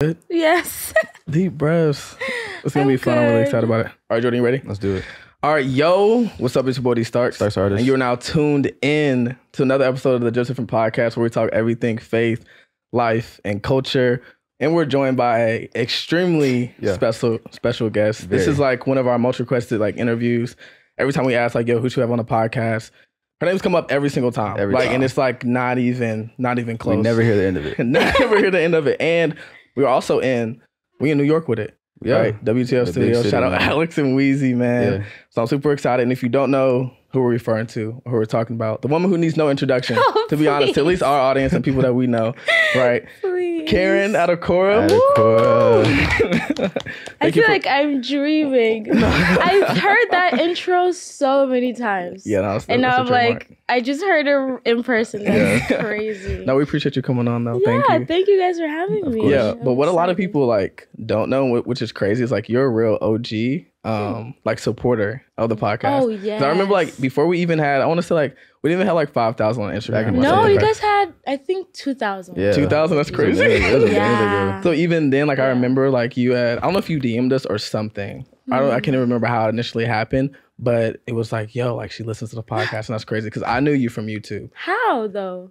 Good. Yes. Deep breaths. It's gonna I'm be fun. I'm really excited about it. All right, Jordan, you ready? Let's do it. All right, yo, what's up? It's your boy D Starks. Starks Artist. And you're now tuned in to another episode of the Just Different Podcast where we talk everything faith, life, and culture. And we're joined by a extremely Yeah. special special guest. This is like one of our most requested like interviews. Every time we ask like, yo, who should we have on the podcast? Her name's come up every single time. Every like, time. and it's like not even not even close. We never hear the end of it. never hear the end of it. And we were also in we in New York with it. Yeah. Right. WTF Studio. Shout out man. Alex and Wheezy, man. Yeah. So I'm super excited. And if you don't know who we're referring to or who we're talking about, the woman who needs no introduction, Oh, to be honest, to at least our audience and people that we know, right? Please. Karren Atakora. Atakora. I feel for- like I'm dreaming. I've heard that intro so many times. Yeah, no, that's, and that's now a I'm trademark. like, I just heard her in person. That's crazy. No, we appreciate you coming on though. yeah, Thank you. guys for having me. course. Yeah, I'm but what a lot of people like don't know, which is crazy, is like you're a real OG, um, like supporter of the podcast. Oh 'Cause yeah. I remember like before we even had, I want to say like we didn't even have like five thousand on Instagram. Back in or my No, you guys had I think two thousand. Yeah. 2000, that's It was a crazy. minute- it was a minute Yeah. So even then, like I remember, like you had, I don't know if you DM'd us or something. I don't, I can't even remember how it initially happened, but it was like, yo, like she listens to the podcast, and that's crazy because I knew you from YouTube. How though?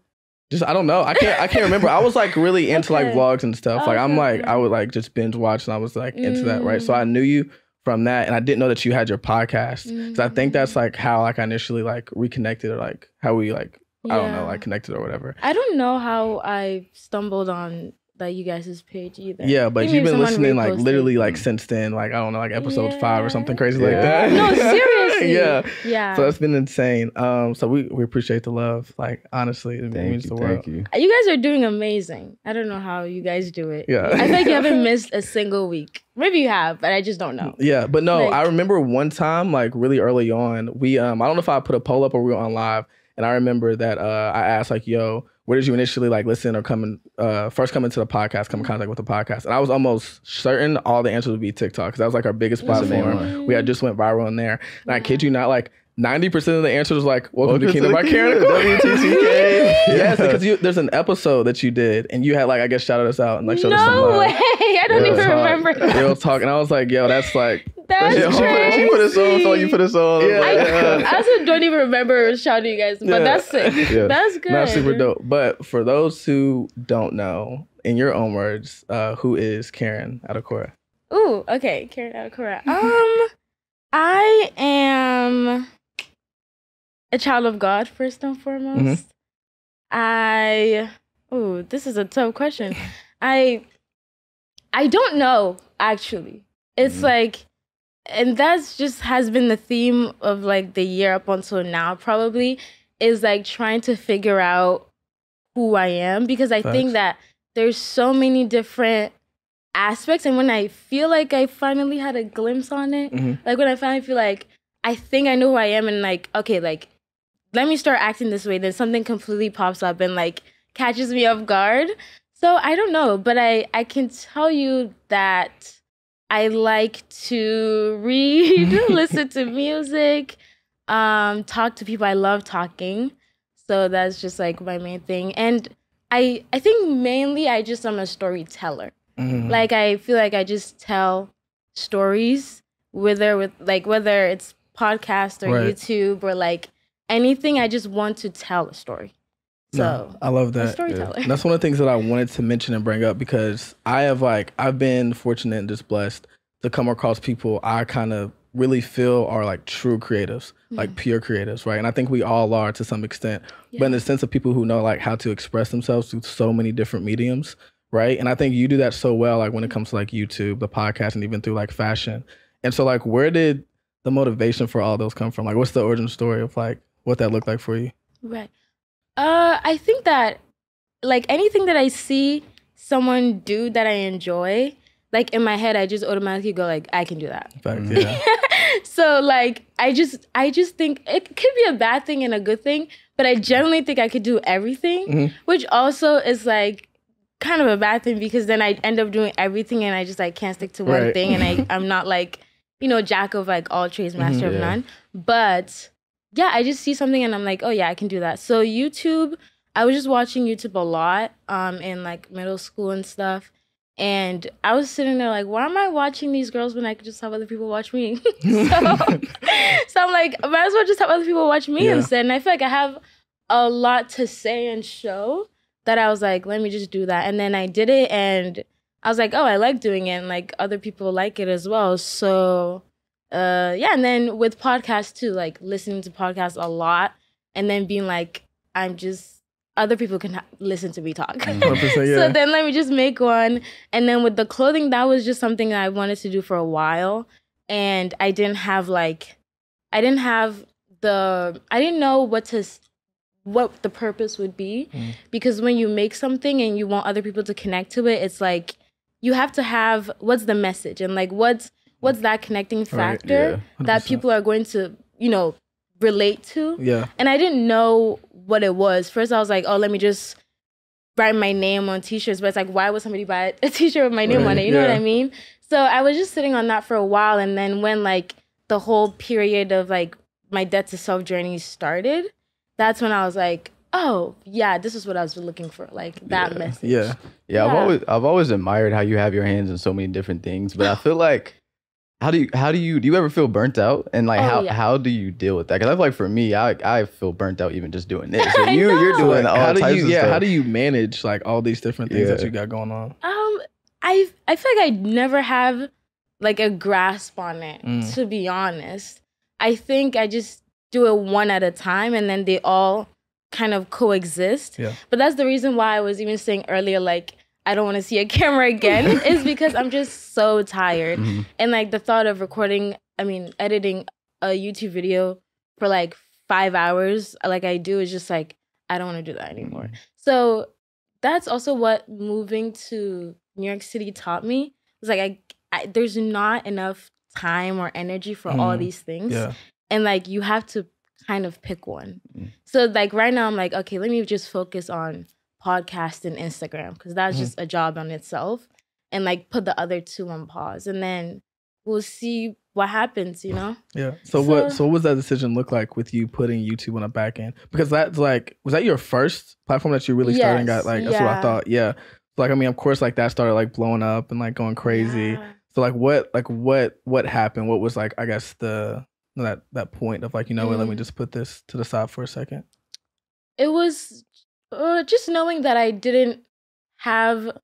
Just I don't know, I can't, I can't remember. I was like really into like vlogs and stuff. Like I'm Okay, like. I would like just binge watch, and I was like into that, right? So Mm. I knew you from that, and I didn't know that you had your podcast. So I think that's Mm. like how like I initially like reconnected or like how we like I don't know like connected or whatever. I don't know how I stumbled on that you guys' page either. Yeah, but you've been listening like literally like since then, like I don't know, like episode five or something Yeah. crazy like that. No, seriously. yeah. Yeah. So that's been insane. Um, so we, we appreciate the love. Like honestly, it Thank means you. the world. Thank you. You guys are doing amazing. I don't know how you guys do it. Yeah. I feel like you haven't missed a single week. Maybe you have, but I just don't know. Yeah, but no, Like- I remember one time, like really early on, we um, I don't know if I put a poll up or we were on live, and I remember that uh, I asked like, "Yo, where did you initially like listen or come in, uh, first come into the podcast, come in contact with the podcast?" And I was almost certain all the answers would be TikTok because that was like our biggest That's the main platform. We had just went viral in there, and I kid you not, like. Ninety percent of the answers was like "Welcome, to Welcome to Kingdom the by Karen Kingdom, Nicole." WTCK. yes, because you, there's an episode that you did, and you had like I guess shouted us out and like showed us some no love. way. I don't Real even talk. remember. that. Real talk, and I was like, "Yo, that's like That's Yeah, She crazy. put, she put us on, so you put us on. Yeah. I, Yeah. I also don't even remember shouting you guys, but Yeah. that's sick. Yeah. That's good. Not super dope. But for those who don't know, in your own words, uh, who is Karren Atakora? Ooh, okay. Karren Atakora. Um, I am a child of God first and foremost. Mhm. I oh, this is a tough question. I I don't know actually. It's Mhm. like and that's just has been the theme of like the year up until now probably is like trying to figure out who I am because I Facts. think that there's so many different aspects and when I feel like I finally had a glimpse on it, Mhm. like when I finally feel like I think I know who I am and like okay, like let me start acting this way, then something completely pops up and like catches me off guard. So I don't know, but I I can tell you that I like to read, listen to music, um, talk to people. I love talking. So that's just like my main thing. And I I think mainly I just am a storyteller. Mhm. Like I feel like I just tell stories, whether with like whether it's podcast or Right. YouTube or like anything. I just want to tell a story. So No, I love that. storyteller. And that's one of the things that I wanted to mention and bring up because I have like I've been fortunate and just blessed to come across people I kind of really feel are like true creatives, like pure creatives, right? And I think we all are to some extent, but in the sense of people who know like how to express themselves through so many different mediums, right? And I think you do that so well, like when it mm-hmm. comes to like YouTube, the podcast, and even through like fashion. And so, like, where did the motivation for all those come from? Like, what's the origin story of like what that looked like for you? Right. Uh, I think that like anything that I see someone do that I enjoy, like in my head, I just automatically go like, I can do that. Fact, Mhm. yeah. so like, I just, I just think it could be a bad thing and a good thing, but I generally think I could do everything, Mhm. which also is like kind of a bad thing because then I end up doing everything and I just like can't stick to one Right. thing and I I'm not like you know jack of like all trades, master Mhm. of none. But yeah, I just see something and I'm like, oh yeah, I can do that. So YouTube, I was just watching YouTube a lot um in like middle school and stuff. And I was sitting there like, why am I watching these girls when I could just have other people watch me? so, so I'm like, might as well just have other people watch me Yeah. instead. And I feel like I have a lot to say and show that I was like, let me just do that. And then I did it and I was like, oh, I like doing it and like other people like it as well. So uh yeah, and then with podcasts too, like listening to podcasts a lot and then being like, I'm just other people can ha- listen to me talk. yeah. So then let me just make one. And then with the clothing, that was just something that I wanted to do for a while. And I didn't have like, I didn't have the, I didn't know what to, what the purpose would be. Mm. Because when you make something and you want other people to connect to it, it's like, you have to have what's the message and like what's what's that connecting factor yeah, that people are going to you know relate to yeah. and I didn't know what it was. First, I was like, oh, let me just write my name on t-shirts. But it's like, why would somebody buy a t-shirt with my name on it? You know what. I mean? So I was just sitting on that for a while. And then when like the whole period of like my death to self journey started, that's when I was like, oh, yeah, this is what I was looking for. Like that Yeah. message. Yeah. Yeah, I've always I've always admired how you have your hands in so many different things, but I feel like how do you how do you do you ever feel burnt out and like Oh, how yeah. how do you deal with that? Because I feel like for me, I I feel burnt out even just doing this. So you you're doing Like, all how do types you of yeah, stuff. how do you manage like all these different things that Yeah. you got going on? Um, I I feel like I never have like a grasp on it. Mm. To be honest, I think I just do it one at a time, and then they all kind of coexist. Yeah. But that's the reason why I was even saying earlier, like I don't want to see a camera again, is because I'm just so tired, Mhm. and like the thought of recording, I mean, editing a YouTube video for like five hours, like I do, is just like I don't want to do that anymore. So that's also what moving to New York City taught me. It's like I, I there's not enough time or energy for all Mm, these things, Yeah. and like you have to kind of pick one. Mm. So like right now, I'm like, okay, let me just focus on podcast and Instagram because that's Mhm. just a job on itself, and like put the other two on pause, and then we'll see what happens. You know? Yeah. So, what So- so what was that decision look like with you putting YouTube on the back end? Because that's like was that your first platform that you really started and got like that's what I thought. Yeah. Like I mean, of course, like that started like blowing up and like going crazy. Yeah. So like what like what what happened? What was like I guess the that that point of like you know what? Let me Mm. just put this to the side for a second. it was uh, just knowing that I didn't have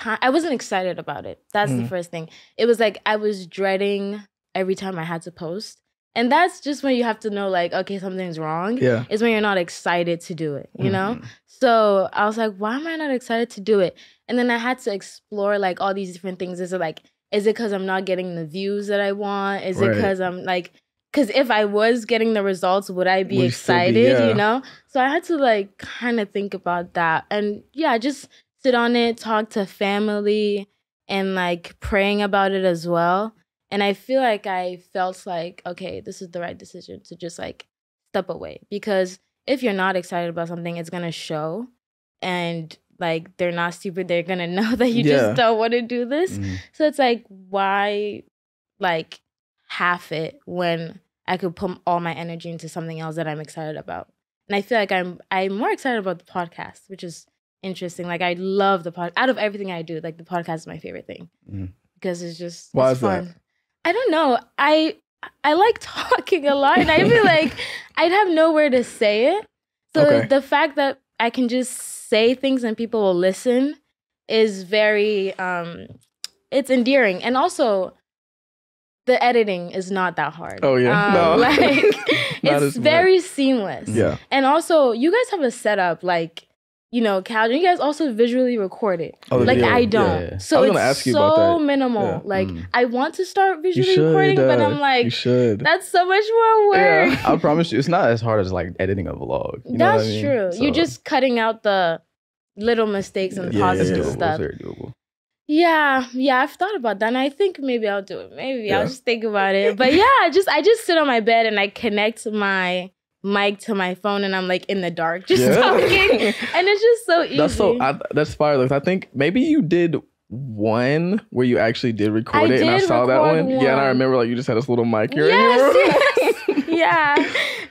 time. I wasn't excited about it. That's the Mhm. first thing. It was like I was dreading every time I had to post. And that's just when you have to know, like, okay, something's wrong. Yeah. Is when you're not excited to do it, you know? Mhm. So I was like, why am I not excited to do it? And then I had to explore like all these different things. Is it like, is it because I'm not getting the views that I want? Is it because I'm like, because if I was getting the results, would I be Would still be- excited? yeah. You know? So I had to like kind of think about that. And yeah, just sit on it, talk to family, and like praying about it as well. And I feel like I felt like, okay, this is the right decision to just like step away because if you're not excited about something, it's gonna show. And like they're not stupid, they're gonna know that you Yeah. just don't want to do this. Mhm. So it's like, why like half it when I could put all my energy into something else that I'm excited about? And I feel like I'm I'm more excited about the podcast, which is interesting. Like I love the pod out of everything I do, like the podcast is my favorite thing. Mhm. Because it's just Why it's is that? I don't know. I I like talking a lot and I feel like I'd have nowhere to say it. So Okay. the fact that I can just say things and people will listen is very um it's endearing. And also the editing is not that hard. Oh, yeah? Um, No. like it's as much. very seamless. Yeah. And also you guys have a setup like you know, Cal, you guys also visually record it. Oh, the Like video. I don't. Yeah. So I was it's gonna ask you so about that. minimal. Yeah. Like Mm. I want to start visually should. recording, but uh, I'm like, you should. that's so much more work. Yeah. I promise you, it's not as hard as like editing a vlog. You know what I That's mean? true. You're just cutting out the little mistakes and Yeah, pauses it's yeah, and doable. stuff. It's very doable. Yeah, yeah, I've thought about that, and I think maybe I'll do it. Maybe Yeah. I'll just think about it. But yeah, I just I just sit on my bed and I connect my mic to my phone, and I'm like in the dark just Yeah. talking, and it's just so easy. That's so. I, that's fire. I think maybe you did one where you actually did record I it, and I saw that record one. Yeah, and I remember like you just had this little mic here. yes, yes, yeah.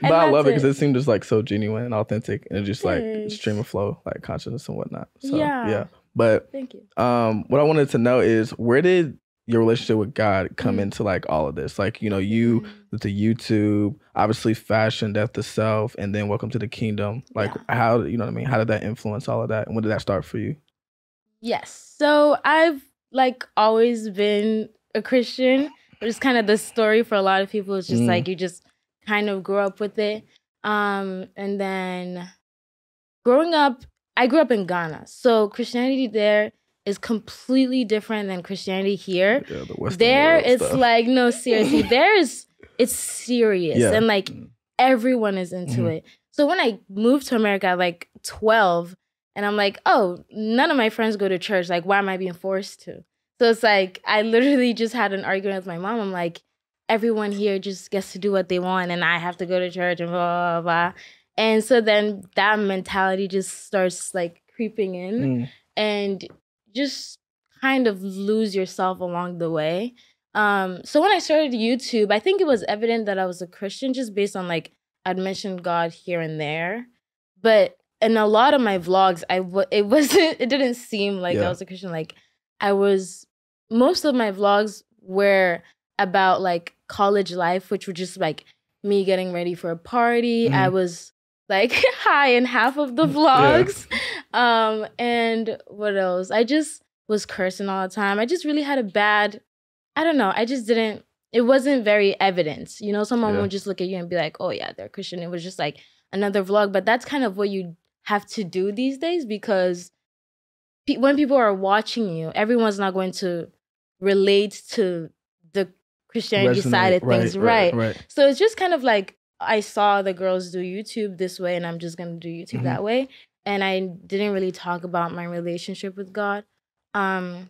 but I love it because it seemed just like so genuine and authentic, and just like Thanks. stream of flow, like consciousness and whatnot. So Yeah. yeah. But Thank you. um, what I wanted to know is where did your relationship with God come Mhm. into like all of this? Like, you know, you Mm. the YouTube, obviously fashion, death to self, and then welcome to the kingdom. Like Yeah. how you know what I mean? How did that influence all of that? And when did that start for you? Yes. So I've like always been a Christian, which is kind of the story for a lot of people. It's just Mm. like you just kind of grew up with it. Um, and then growing up, I grew up in Ghana. So Christianity there is completely different than Christianity here. Yeah, the Western There it's stuff. like no seriously. there is it's serious Yeah. and like Mm. everyone is into Mhm. it. So when I moved to America at like 12 and I'm like, "Oh, none of my friends go to church. Like why am I being forced to?" So it's like I literally just had an argument with my mom. I'm like, "Everyone here just gets to do what they want and I have to go to church and blah blah blah." And so then that mentality just starts like creeping in Mm. and just kind of lose yourself along the way. Um, so when I started YouTube, I think it was evident that I was a Christian just based on like I'd mentioned God here and there, but in a lot of my vlogs, I w- it wasn't it didn't seem like Yeah. I was a Christian. Like I was most of my vlogs were about like college life, which were just like me getting ready for a party. I Mhm. was like high in half of the Yeah. vlogs. Um, and what else? I just was cursing all the time. I just really had a bad, I don't know. I just didn't, it wasn't very evident. You know, someone Yeah. would just look at you and be like, oh, yeah, they're Christian. It was just like another vlog. But that's kind of what you have to do these days because pe- when people are watching you, everyone's not going to relate to the Christianity side of things. Right. Right. right. So it's just kind of like I saw the girls do YouTube this way, and I'm just gonna do YouTube Mhm. that way. And I didn't really talk about my relationship with God. Um,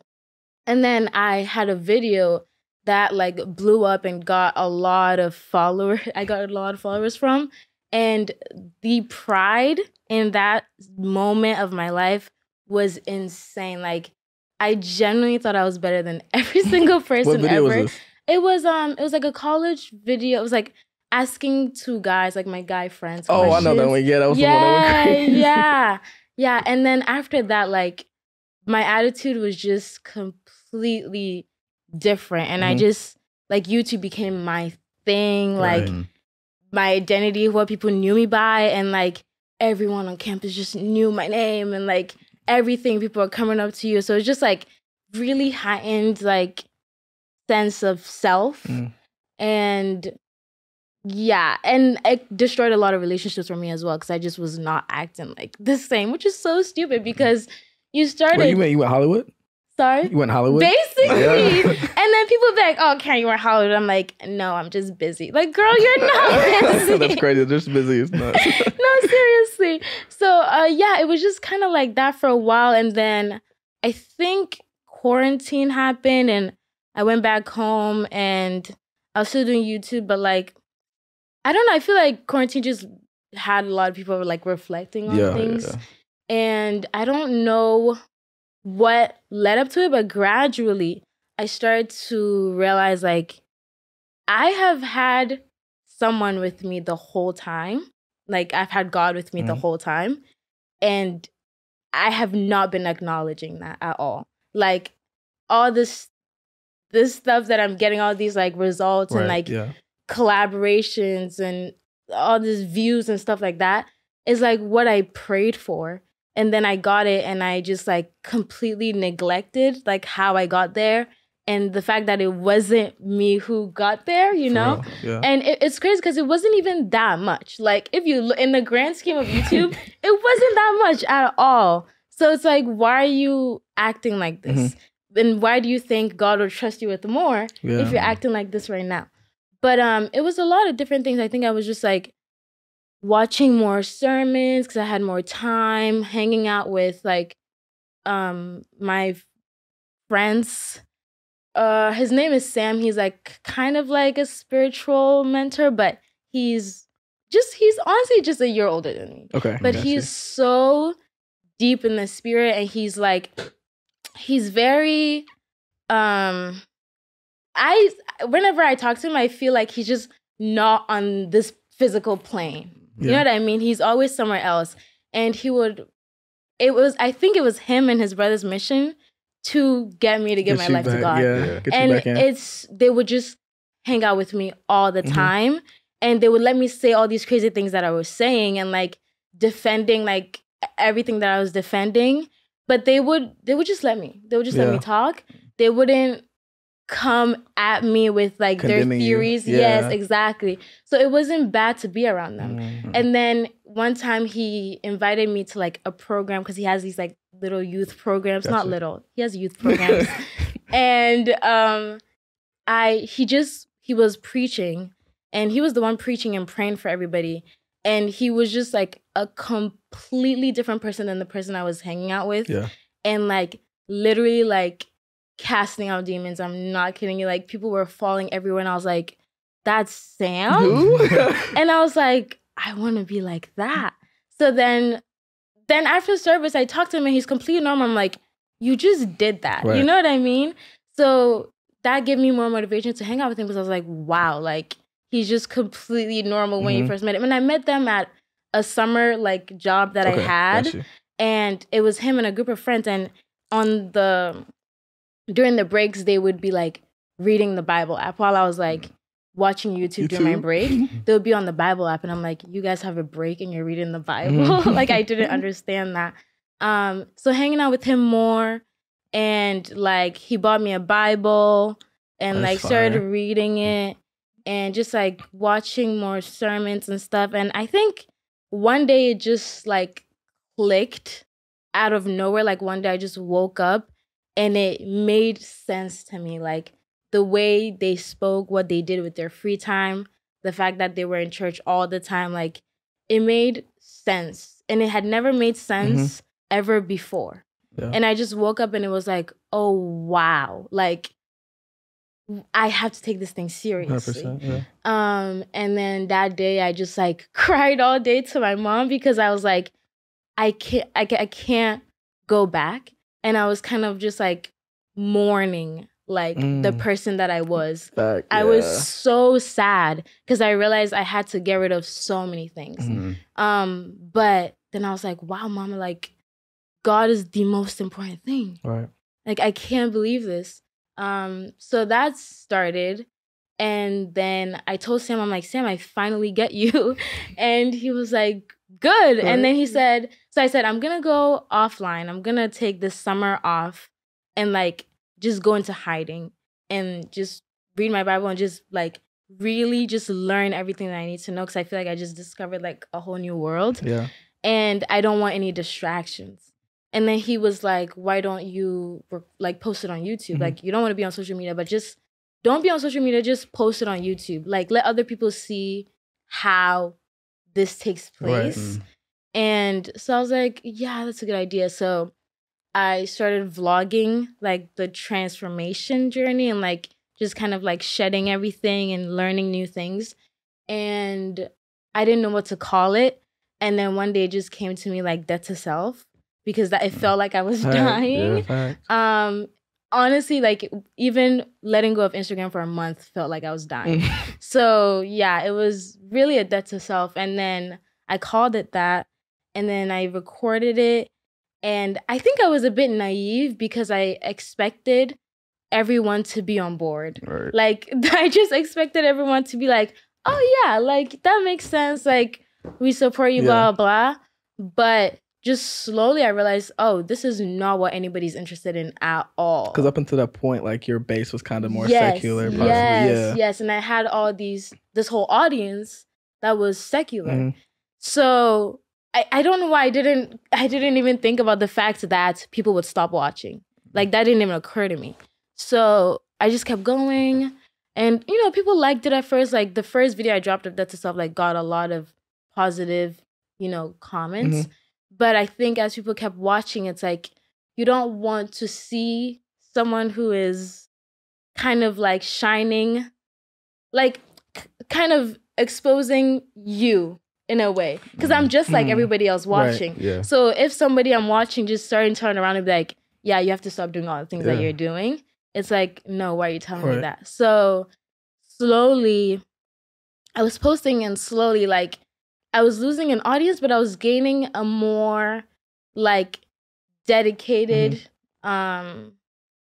and then I had a video that like blew up and got a lot of followers. I got a lot of followers from, and the pride in that moment of my life was insane. Like I genuinely thought I was better than every single person ever. was? It was um it was like a college video. It was like asking two guys, like my guy friends. Oh, I know that one. Yeah, that was yeah, the one that went crazy. yeah. Yeah. And then after that, like my attitude was just completely different. And I Mhm. just like YouTube became my thing, like Right. My identity, what people knew me by, and like everyone on campus just knew my name and like everything. People are coming up to you. So it's just like really heightened like sense of self. Mm. And yeah, and it destroyed a lot of relationships for me as well because I just was not acting like the same, which is so stupid because you started. Wait, you went you went Hollywood? sorry. You went Hollywood? Basically. Yeah. and then people be like, oh, Karren, you were in Hollywood. I'm like, no, I'm just busy. Like, girl, you're not busy. That's crazy. They're just busy. It's not. no, seriously. So, uh, yeah, it was just kind of like that for a while. And then I think quarantine happened and I went back home and I was still doing YouTube, but like, I don't know. I feel like quarantine just had a lot of people like reflecting on yeah, things yeah. and I don't know what led up to it, but gradually I started to realize like I have had someone with me the whole time. Like I've had God with me the Mhm. whole time. And I have not been acknowledging that at all. Like all this this stuff that I'm getting, all these like results and like yeah. Collaborations and all these views and stuff like that is like what I prayed for. And then I got it and I just like completely neglected like how I got there and the fact that it wasn't me who got there, you know? Yeah. And it, it's crazy because it wasn't even that much. Like if you look in the grand scheme of YouTube, it wasn't that much at all. So it's like, why are you acting like mm-hmm. this? And why do you think God will trust you with more yeah. if you're acting like this right now. But um, it was a lot of different things. I think I was just like watching more sermons because I had more time, hanging out with like um my friends. Uh, his name is Sam. He's like kind of like a spiritual mentor, but he's just he's honestly just a year older than me okay. but he's so deep in the spirit and he's like he's very um i whenever i talk to him i feel like he's just not on this physical plane. You know what i mean? He's always somewhere else. And he would it was I think it was him and his brother's mission to get me to give my you life to God. Yeah, Yeah. get and back it's they would just hang out with me all the Mhm. time. And they would let me say all these crazy things that I was saying and like defending like everything that I was defending. But they would they would just let me. They would just let me talk. They wouldn't come at me with like their Condemning you. theories Yeah. yes exactly so it wasn't bad to be around them Mhm. and then one time he invited me to like a program because he has these like little youth programs, not little. He has youth programs. and um I he just he was preaching and he was the one preaching and praying for everybody. And he was just like a completely different person than the person I was hanging out with. Yeah. And like literally like casting out demons. I'm not kidding you. Like people were falling everywhere and I was like, that's Sam? And I was like, I want to be like that. So then, then after service, I talked to him and he's completely normal. I'm like, you just did that. You know what I mean? So that gave me more motivation to hang out with him because I was like, wow, like he's just completely normal when you Mhm. first met him. And I met them at a summer like job that Okay, I had got you. and it was him and a group of friends and on the during the breaks they would be like reading the bible app while i was like watching youtube, during my break. They would be on the bible app and i'm like you guys have a break and you're reading the bible? Mhm. like i didn't understand that. Um so hanging out with him more and like he bought me a bible and That's like started fire. reading it and just like watching more sermons and stuff and i think one day it just like clicked out of nowhere. Like one day i just woke up and it made sense to me like the way they spoke what they did with their free time the fact that they were in church all the time like it made sense and it had never made sense ever before Yeah. and i just woke up and it was like oh wow like i have to take this thing seriously Yeah. um, and then that day I just like cried all day to my mom because I was like, I can't, I, I can't go back. And I was kind of just like mourning like the Mm. person that I was. I yeah. was so sad because I realized I had to get rid of so many things. Mhm. Um, but then I was like, wow, mama, like God is the most important thing. right. Like I can't believe this. Um, so that started. And then I told Sam, I'm like, Sam, I finally get you. And he was like, good. And then he said, so I said, I'm gonna go offline. I'm gonna take this summer off and like just go into hiding and just read my Bible and just like really just learn everything that I need to know because I feel like I just discovered like a whole new world Yeah. and I don't want any distractions. And then he was like, "Why don't you like post it on YouTube? Mhm. Like you don't want to be on social media, but just don't be on social media. Just post it on YouTube. Like let other people see how this takes Right. place." And so I was like, "Yeah, that's a good idea." So I started vlogging like the transformation journey and like just kind of like shedding everything and learning new things. And I didn't know what to call it. And then one day it just came to me like death to self because that it felt like I was Fact, dying. Yeah. Um honestly like even letting go of Instagram for a month felt like I was dying. So yeah, it was really a death to self. And then I called it that. And then I recorded it. And I think I was a bit naive because I expected everyone to be on board. Right. Like I just expected everyone to be like, oh yeah, like that makes sense. Like we support you, blah blah. But just slowly I realized, oh, this is not what anybody's interested in at all. Because up until that point, like your base was kind of more yes, secular, possibly. Yes, yeah. yes. And I had all these this whole audience that was secular. Mhm. So I, I don't know why I didn't I didn't even think about the fact that people would stop watching. Like that didn't even occur to me. So I just kept going. And you know, people liked it at first. Like the first video I dropped of that to stuff like got a lot of positive, you know, comments. Mm-hmm. But I think as people kept watching, it's like you don't want to see someone who is kind of like shining, like kind of exposing you in a way. Because I'm just like Mhm. everybody else Right. watching. Yeah. So if somebody I'm watching just starting to turn around and be like, yeah, you have to stop doing all the things that you're doing, it's like, no, why are you telling me that? So slowly, I was posting and slowly, like, I was losing an audience, but I was gaining a more like dedicated um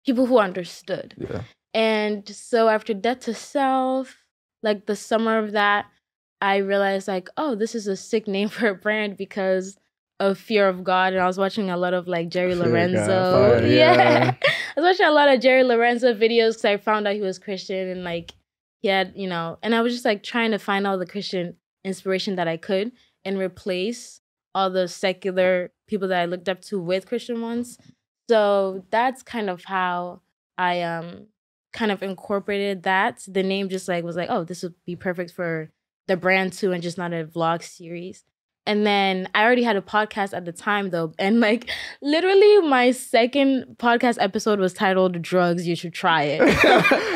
people who understood. Yeah. And so after Death to Self, like the summer of that, I realized like, oh, this is a sick name for a brand because of fear of God. And I was watching a lot of like Jerry Fear Lorenzo. fire, yeah. yeah. I was watching a lot of Jerry Lorenzo videos because I found out he was Christian and like he had, you know, and I was just like trying to find all the Christian inspiration that I could and replace all the secular people that I looked up to with Christian ones. So that's kind of how I um kind of incorporated that. The name just like was like, oh, this would be perfect for the brand too, and just not a vlog series. And then I already had a podcast at the time though, and like literally my second podcast episode was titled "Drugs You Should Try It,"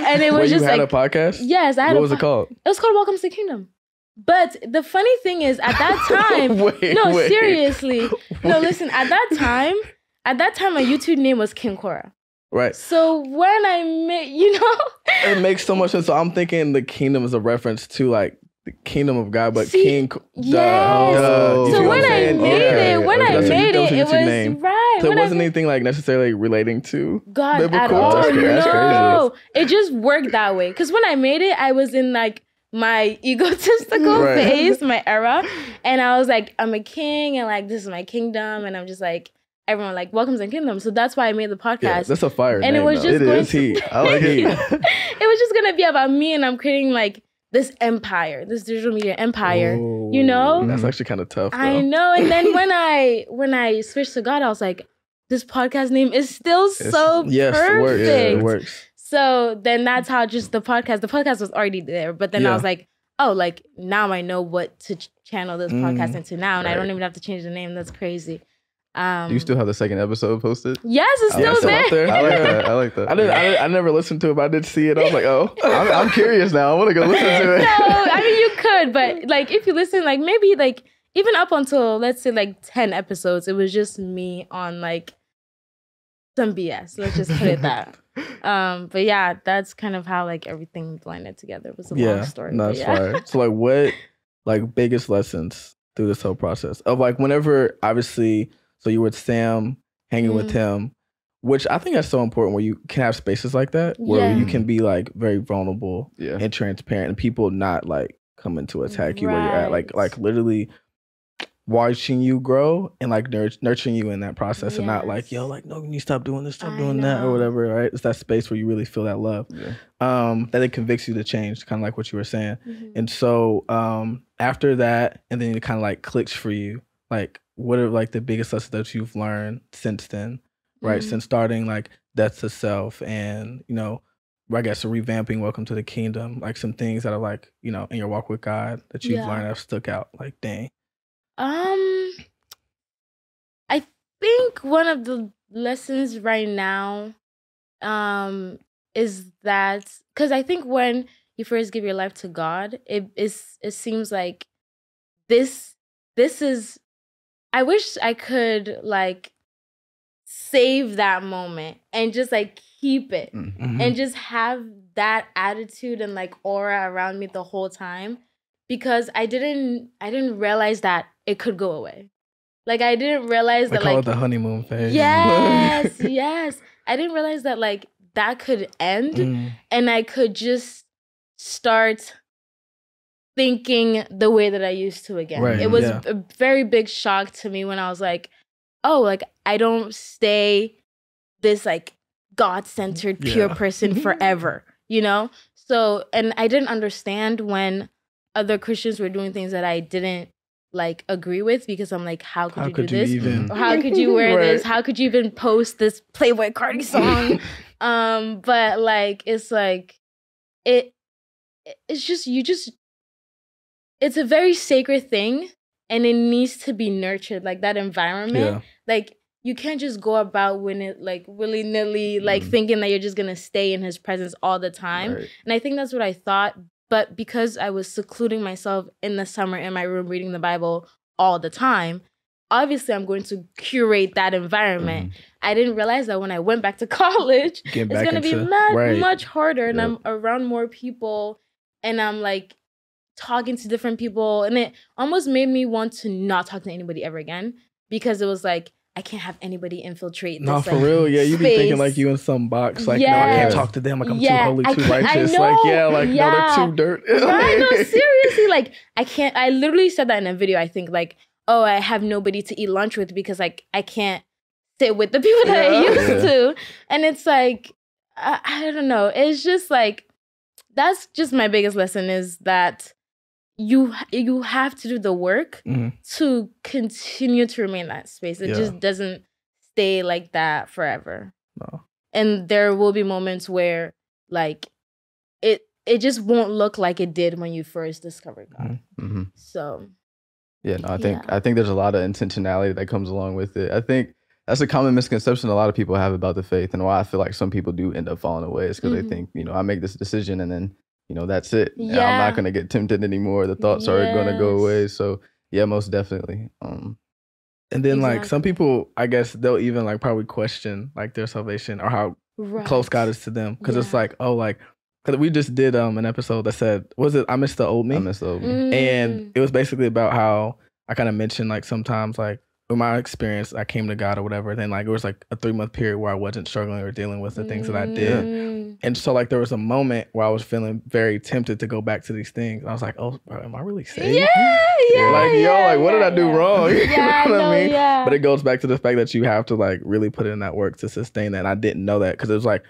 and it was Wait, just you had like, a podcast. yes, I had What a was it called? It was called "Welcome to the Kingdom." But the funny thing is, at that time, wait, no, wait. seriously, no, listen. At that time, at that time, my YouTube name was Kim Cora. Right. So when I met, you know, It makes so much sense. So I'm thinking the kingdom is a reference to like the kingdom of God, but See, King. yes. duh. You so see what when I'm I made Okay, it, when okay. I That's made that it, it was name. right. So it wasn't made- anything like necessarily relating to. God at all. That's crazy. That's no, it just worked that way. Because when I made it, I was in like my egotistical Right. phase, my era, and I was like, I'm a king, and like this is my kingdom, and I'm just like everyone like welcomes the kingdom. So that's why I made the Yeah, podcast. that's a fire. And it was though. just it going is to- heat. I like heat. it. it was just gonna be about me, and I'm creating like this empire, this digital media empire. you know? That's actually kind of tough. Though. I know. And then when I when I switched to God, I was like, this podcast name is still so Yes, it perfect. works. Yeah, it works. So then that's how just the podcast, the podcast was already there. But then I was like, oh, like now I know what to ch- channel this Mm, podcast into now. And I don't even have to change the name. That's crazy. Um, Do you still have the second episode posted? Yes, it's I still like that. there. there. I like that. I like that. I didn't, I didn't. I never listened to it, but I did see it. I was like, oh. I'm, I'm curious now. I want to go listen to it. no. I mean you could, but like if you listen, like maybe like even up until let's say like 10 episodes, it was just me on like some BS. Let's just put it that. Um, but yeah, that's kind of how like everything blended together. It was a yeah, long story. no, that's yeah. fire. So like, what like biggest lessons through this whole process of like whenever obviously, so you were with Sam hanging with Mm. him, which I think that's so important where you can have spaces like that where Yeah. you can be like very vulnerable Yeah. and transparent, and people not like coming to attack you where you're at, like like literally watching you grow and like nur- nurturing you in that process and not like yo like no you need stop doing this stop I doing that or whatever right it's that space where you really feel that love Yeah. um that it convicts you to change kind of like what you were saying Mhm. and so um after that and then it kind of like clicks for you like what are like the biggest lessons that you've learned since then right Mhm. since starting like death to self and you know I guess revamping Welcome to the Kingdom, like some things that are like, you know, in your walk with God that you've Yeah. learned have stuck out. Like, dang. Um, I think one of the lessons right now, um, is that because I think when you first give your life to God, it is it seems like this this is. I wish I could like save that moment and just like keep it Mm-hmm. and just have that attitude and like aura around me the whole time because I didn't I didn't realize that it could go away. Like I didn't realize they that call like it the honeymoon phase. yes, yes. I didn't realize that like that could end Mm. and I could just start thinking the way that I used to again. Right, it was yeah. a very big shock to me when I was like, oh, like I don't stay this like God centered, pure Yeah. person forever, you know? So, and I didn't understand when other Christians were doing things that I didn't like agree with because I'm like, how could How you could do you this? even? Or how could you wear Right. this? How could you even post this Playboi Carti song? um, but like it's like it it's just you just it's a very sacred thing and it needs to be nurtured like that environment Yeah. like you can't just go about when it like willy nilly, like Mhm. thinking that you're just gonna stay in his presence all the time. Right. And I think that's what I thought. But because I was secluding myself in the summer in my room reading the Bible all the time, obviously I'm going to curate that environment. I didn't realize that when I went back to college, it's gonna be into- mad, right. much harder, and Yep. I'm around more people, and I'm like talking to different people, and it almost made me want to not talk to anybody ever again because it was like I can't have anybody infiltrate. No, this, for like, real. Yeah, you be thinking like you in some box. Like, no, I can't talk to them. Like, I'm Yeah, too holy, I too righteous. Like, yeah, like, no, Yeah. they're too dirt. Right? No, seriously. Like, I can't. I literally said that in a video. I think like, oh, I have nobody to eat lunch with because like I can't sit with the people that I used Yeah. to, and it's like, I, I don't know. It's just like that's just my biggest lesson is that you you have to do the work Mhm. to continue to remain in that space. It Yeah. just doesn't stay like that forever. No. And there will be moments where like it it just won't look like it did when you first discovered God. Mhm. hmm So Yeah, no, I think Yeah. I think there's a lot of intentionality that comes along with it. I think that's a common misconception a lot of people have about the faith, and why I feel like some people do end up falling away is because Mhm. they think, you know, I make this decision and then, you know, that's it. And I'm not gonna get tempted anymore. The thoughts are gonna go away. So yeah, most definitely. Um, And then, like, some people, I guess, they'll even like probably question like their salvation or how close God is to them. Cause it's like, oh, like, cause we just did um an episode that said, was it I miss the old me? I miss the old me. Mm. and it was basically about how I kind of mentioned like sometimes like in my experience I came to God or whatever. Then like it was like a three month period where I wasn't struggling or dealing with the things that I did. Mm. And so like there was a moment where I was feeling very tempted to go back to these things. I was like, oh, bro, am I really saved? Yeah, yeah. Like, yo, yeah, like, what did I do yeah. wrong? You Yeah, know what I mean? Yeah. But it goes back to the fact that you have to like really put in that work to sustain that. And I didn't know that because it was like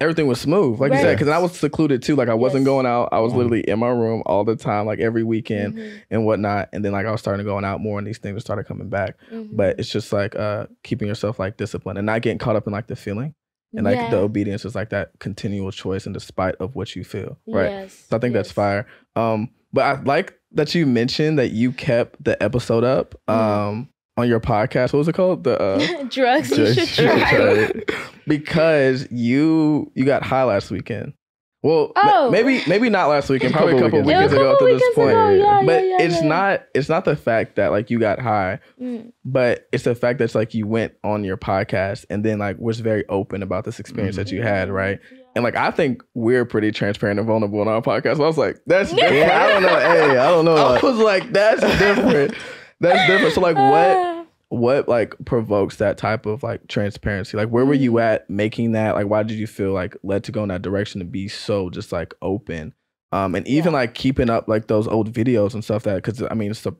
everything was smooth, like you said. Because I was secluded too. Like I wasn't Yes. going out. I was Mhm. literally in my room all the time, like every weekend Mhm, and whatnot. And then like I was starting to going out more, and these things started coming back. mhm. But it's just like uh keeping yourself like disciplined and not getting caught up in like the feeling and like the obedience is like that continual choice in despite of what you feel, right? Yes, So I think that's fire. Um, but I like that you mentioned that you kept the episode up Mhm. um on your podcast. What was it called? The uh, Drugs you Drugs should you should try. try it. because you you got high last weekend. Well, ma- Oh. maybe maybe not last weekend, probably a Couple couple weekends weekends It was a ago couple to this weekends point. ago, yeah, but yeah, yeah, it's yeah. not it's not the fact that like you got high, Mm. but it's the fact that it's like you went on your podcast and then like was very open about this experience that you had, right? And like I think we're pretty transparent and vulnerable on our podcast. I was like, that's different. Yeah, I don't know. Hey, I don't know. I was like, that's different. That's different. So like what what like provokes that type of like transparency? Like where were you Mm. at making that? Like why did you feel like led to go in that direction to be so just like open? Um and even Yeah. like keeping up like those old videos and stuff that cuz I mean it's the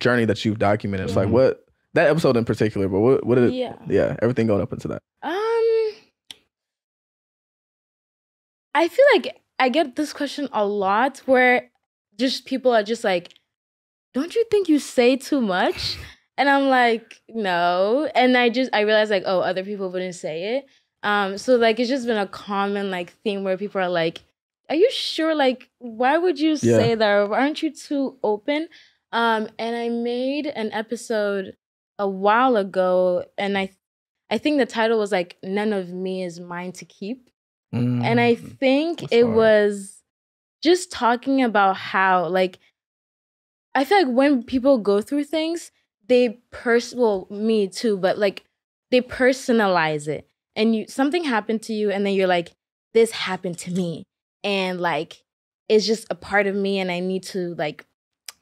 journey that you've documented. It's like Mhm. what that episode in particular, but what what did yeah. yeah, everything going up into that. Um, I feel like I get this question a lot where just people are just like, don't you think you say too much? And I'm like, no. And I just, I realized like, oh, other people wouldn't say it. Um, so like, it's just been a common like theme where people are like, are you sure? Like, why would you Yeah. say that? Or aren't you too open? Um, and I made an episode a while ago and I I think the title was like None of Me is Mine to Keep. And I Mm. think it hard. was just talking about how like I feel like when people go through things, they pers well, me too, but like they personalize it. And you something happened to you and then you're like, this happened to me. And like it's just a part of me and I need to like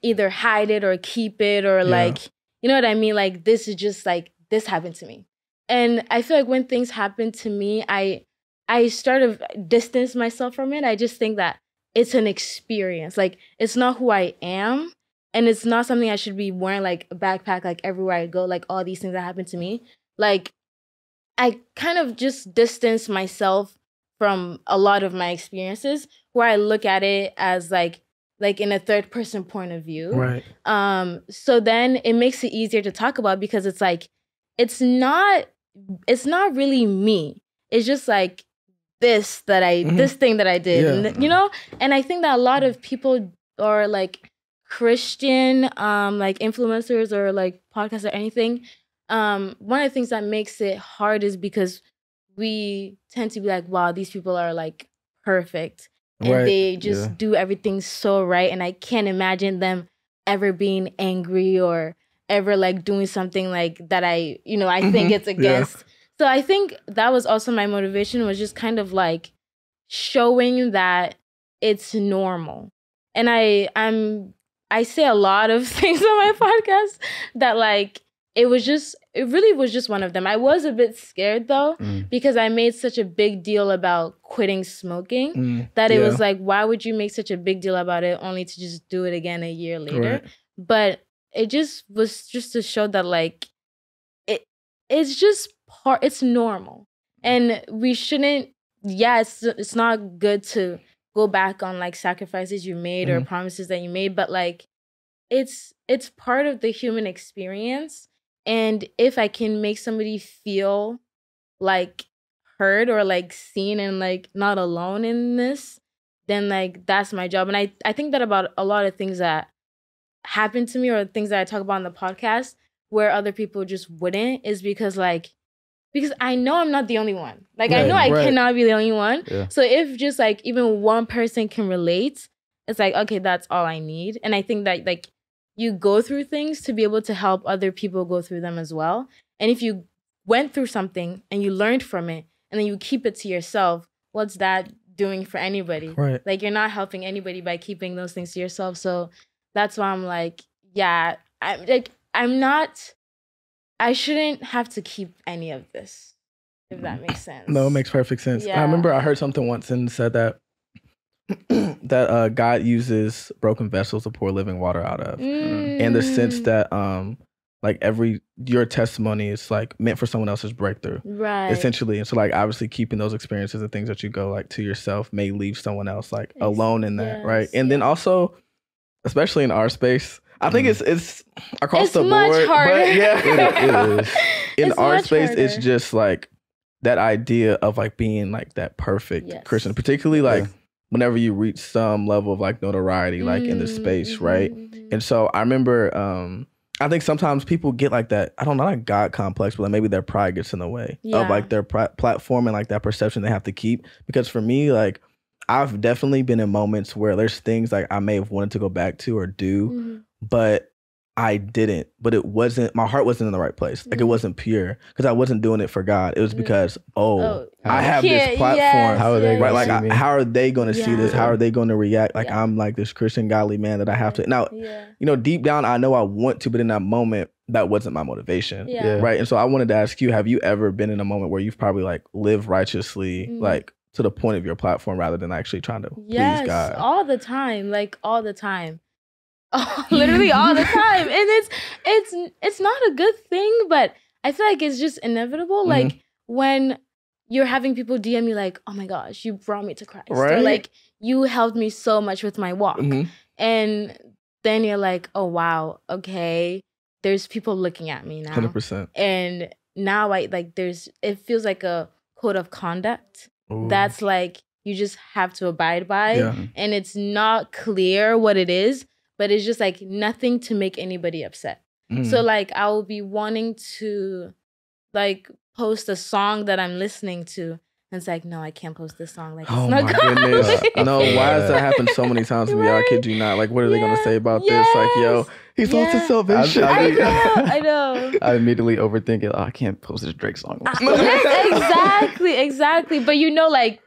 either hide it or keep it or Yeah. like you know what I mean? Like this is just like this happened to me. And I feel like when things happen to me, I I sort of distance myself from it. I just think that it's an experience. Like it's not who I am. And it's not something I should be wearing like a backpack like everywhere I go, like all these things that happen to me. Like I kind of just distance myself from a lot of my experiences where I look at it as like like in a third person point of view. Right. Um, so then it makes it easier to talk about because it's like it's not it's not really me. It's just like this that I Mhm. this thing that I did. Yeah. And you know? And I think that a lot of people are like Christian um like influencers or like podcasts or anything. Um, one of the things that makes it hard is because we tend to be like, wow, these people are like perfect and Right. they just Yeah. do everything so right and i can't imagine them ever being angry or ever like doing something like that i you know i think Mhm. it's Yeah. against so i think that was also my motivation was just kind of like showing that it's normal and i i'm i say a lot of things on my podcast that like it was just it really was just one of them. I was a bit scared though Mm. because I made such a big deal about quitting smoking Mm, that it yeah. was like why would you make such a big deal about it only to just do it again a year later? Right. But it just was just to show that like it it's just part it's normal. And we shouldn't yeah, it's it's not good to go back on like sacrifices you made or Mhm. promises that you made, but like it's it's part of the human experience. And if I can make somebody feel like heard or like seen and like not alone in this, then like that's my job. And I, I think that about a lot of things that happen to me or things that I talk about on the podcast where other people just wouldn't is because like because I know I'm not the only one. Like I know I right. cannot be the only one. Yeah. So if just like even one person can relate, it's like okay, that's all I need. And I think that like you go through things to be able to help other people go through them as well. And if you went through something and you learned from it and then you keep it to yourself, what's that doing for anybody? Right. Like you're not helping anybody by keeping those things to yourself. So that's why I'm like, yeah, I'm like I'm not I shouldn't have to keep any of this. If that makes sense. No, it makes perfect sense. Yeah. I remember I heard something once and said that that uh, God uses broken vessels to pour living water out of, in the sense Mm, that um, like every your testimony is like meant for someone else's breakthrough, right. essentially. And so, like, obviously, keeping those experiences and things that you go like to yourself may leave someone else like alone in that, right? yes, And then also, especially in our space, I think it's it's across It's the much board, harder. but yeah, It- it is. in It's our much space, it's just like that idea of like being like that perfect Yes. Christian, particularly like Yeah. whenever you reach some level of like notoriety, like in the Mm, space, mhm, right? mhm. And so I remember, um, I think sometimes people get like that. I don't know, like God complex, but like maybe their pride gets in the way Yeah. of like their pri- platform and like that perception they have to keep. Because for me, like I've definitely been in moments where there's things like I may have wanted to go back to or do, Mhm. But I didn't. But it wasn't. My heart wasn't in the right place. Like it Mhm. wasn't pure because I wasn't doing it for God. It was Mhm. because oh, Oh, I have this platform. yes, How are they yes, gonna Right, like see I, how are they going to see this? How are they going to react? Like Yeah. I'm like this Christian godly man that I have to now. yeah. You know, deep down, I know I want to, but in that moment, that wasn't my motivation. Yeah. Yeah. Right. And so I wanted to ask you: Have you ever been in a moment where you've probably like lived righteously, Mm. like to the point of your platform, rather than actually trying to Yes, please God? all the time, like all the time. Literally all the time. And it's it's it's not a good thing, but I feel like it's just inevitable. Mhm. Like when you're having people DM you like, "Oh my gosh, you brought me to Christ." Or Right. like you helped me so much with my walk. Mhm. And then you're like, "Oh wow, okay. There's people looking at me now." Hundred percent. And now I like there's it feels like a code of conduct that's like you just have to abide by yeah. and it's not clear what it is but it's just like nothing to make anybody upset Mm. so like i will be wanting to like post a song that i'm listening to and it's like no i can't post this song like it's Oh not my good. goodness! I no, feel why has that. that happened so many times to me? I Right? kid you not. Like, what are they gonna say about this? Like, yo, Yes. he's lost his Yeah. salvation. I- i I- know i know I immediately overthink it. Oh, I can't post this Drake song. yes, exactly, exactly. But you know, like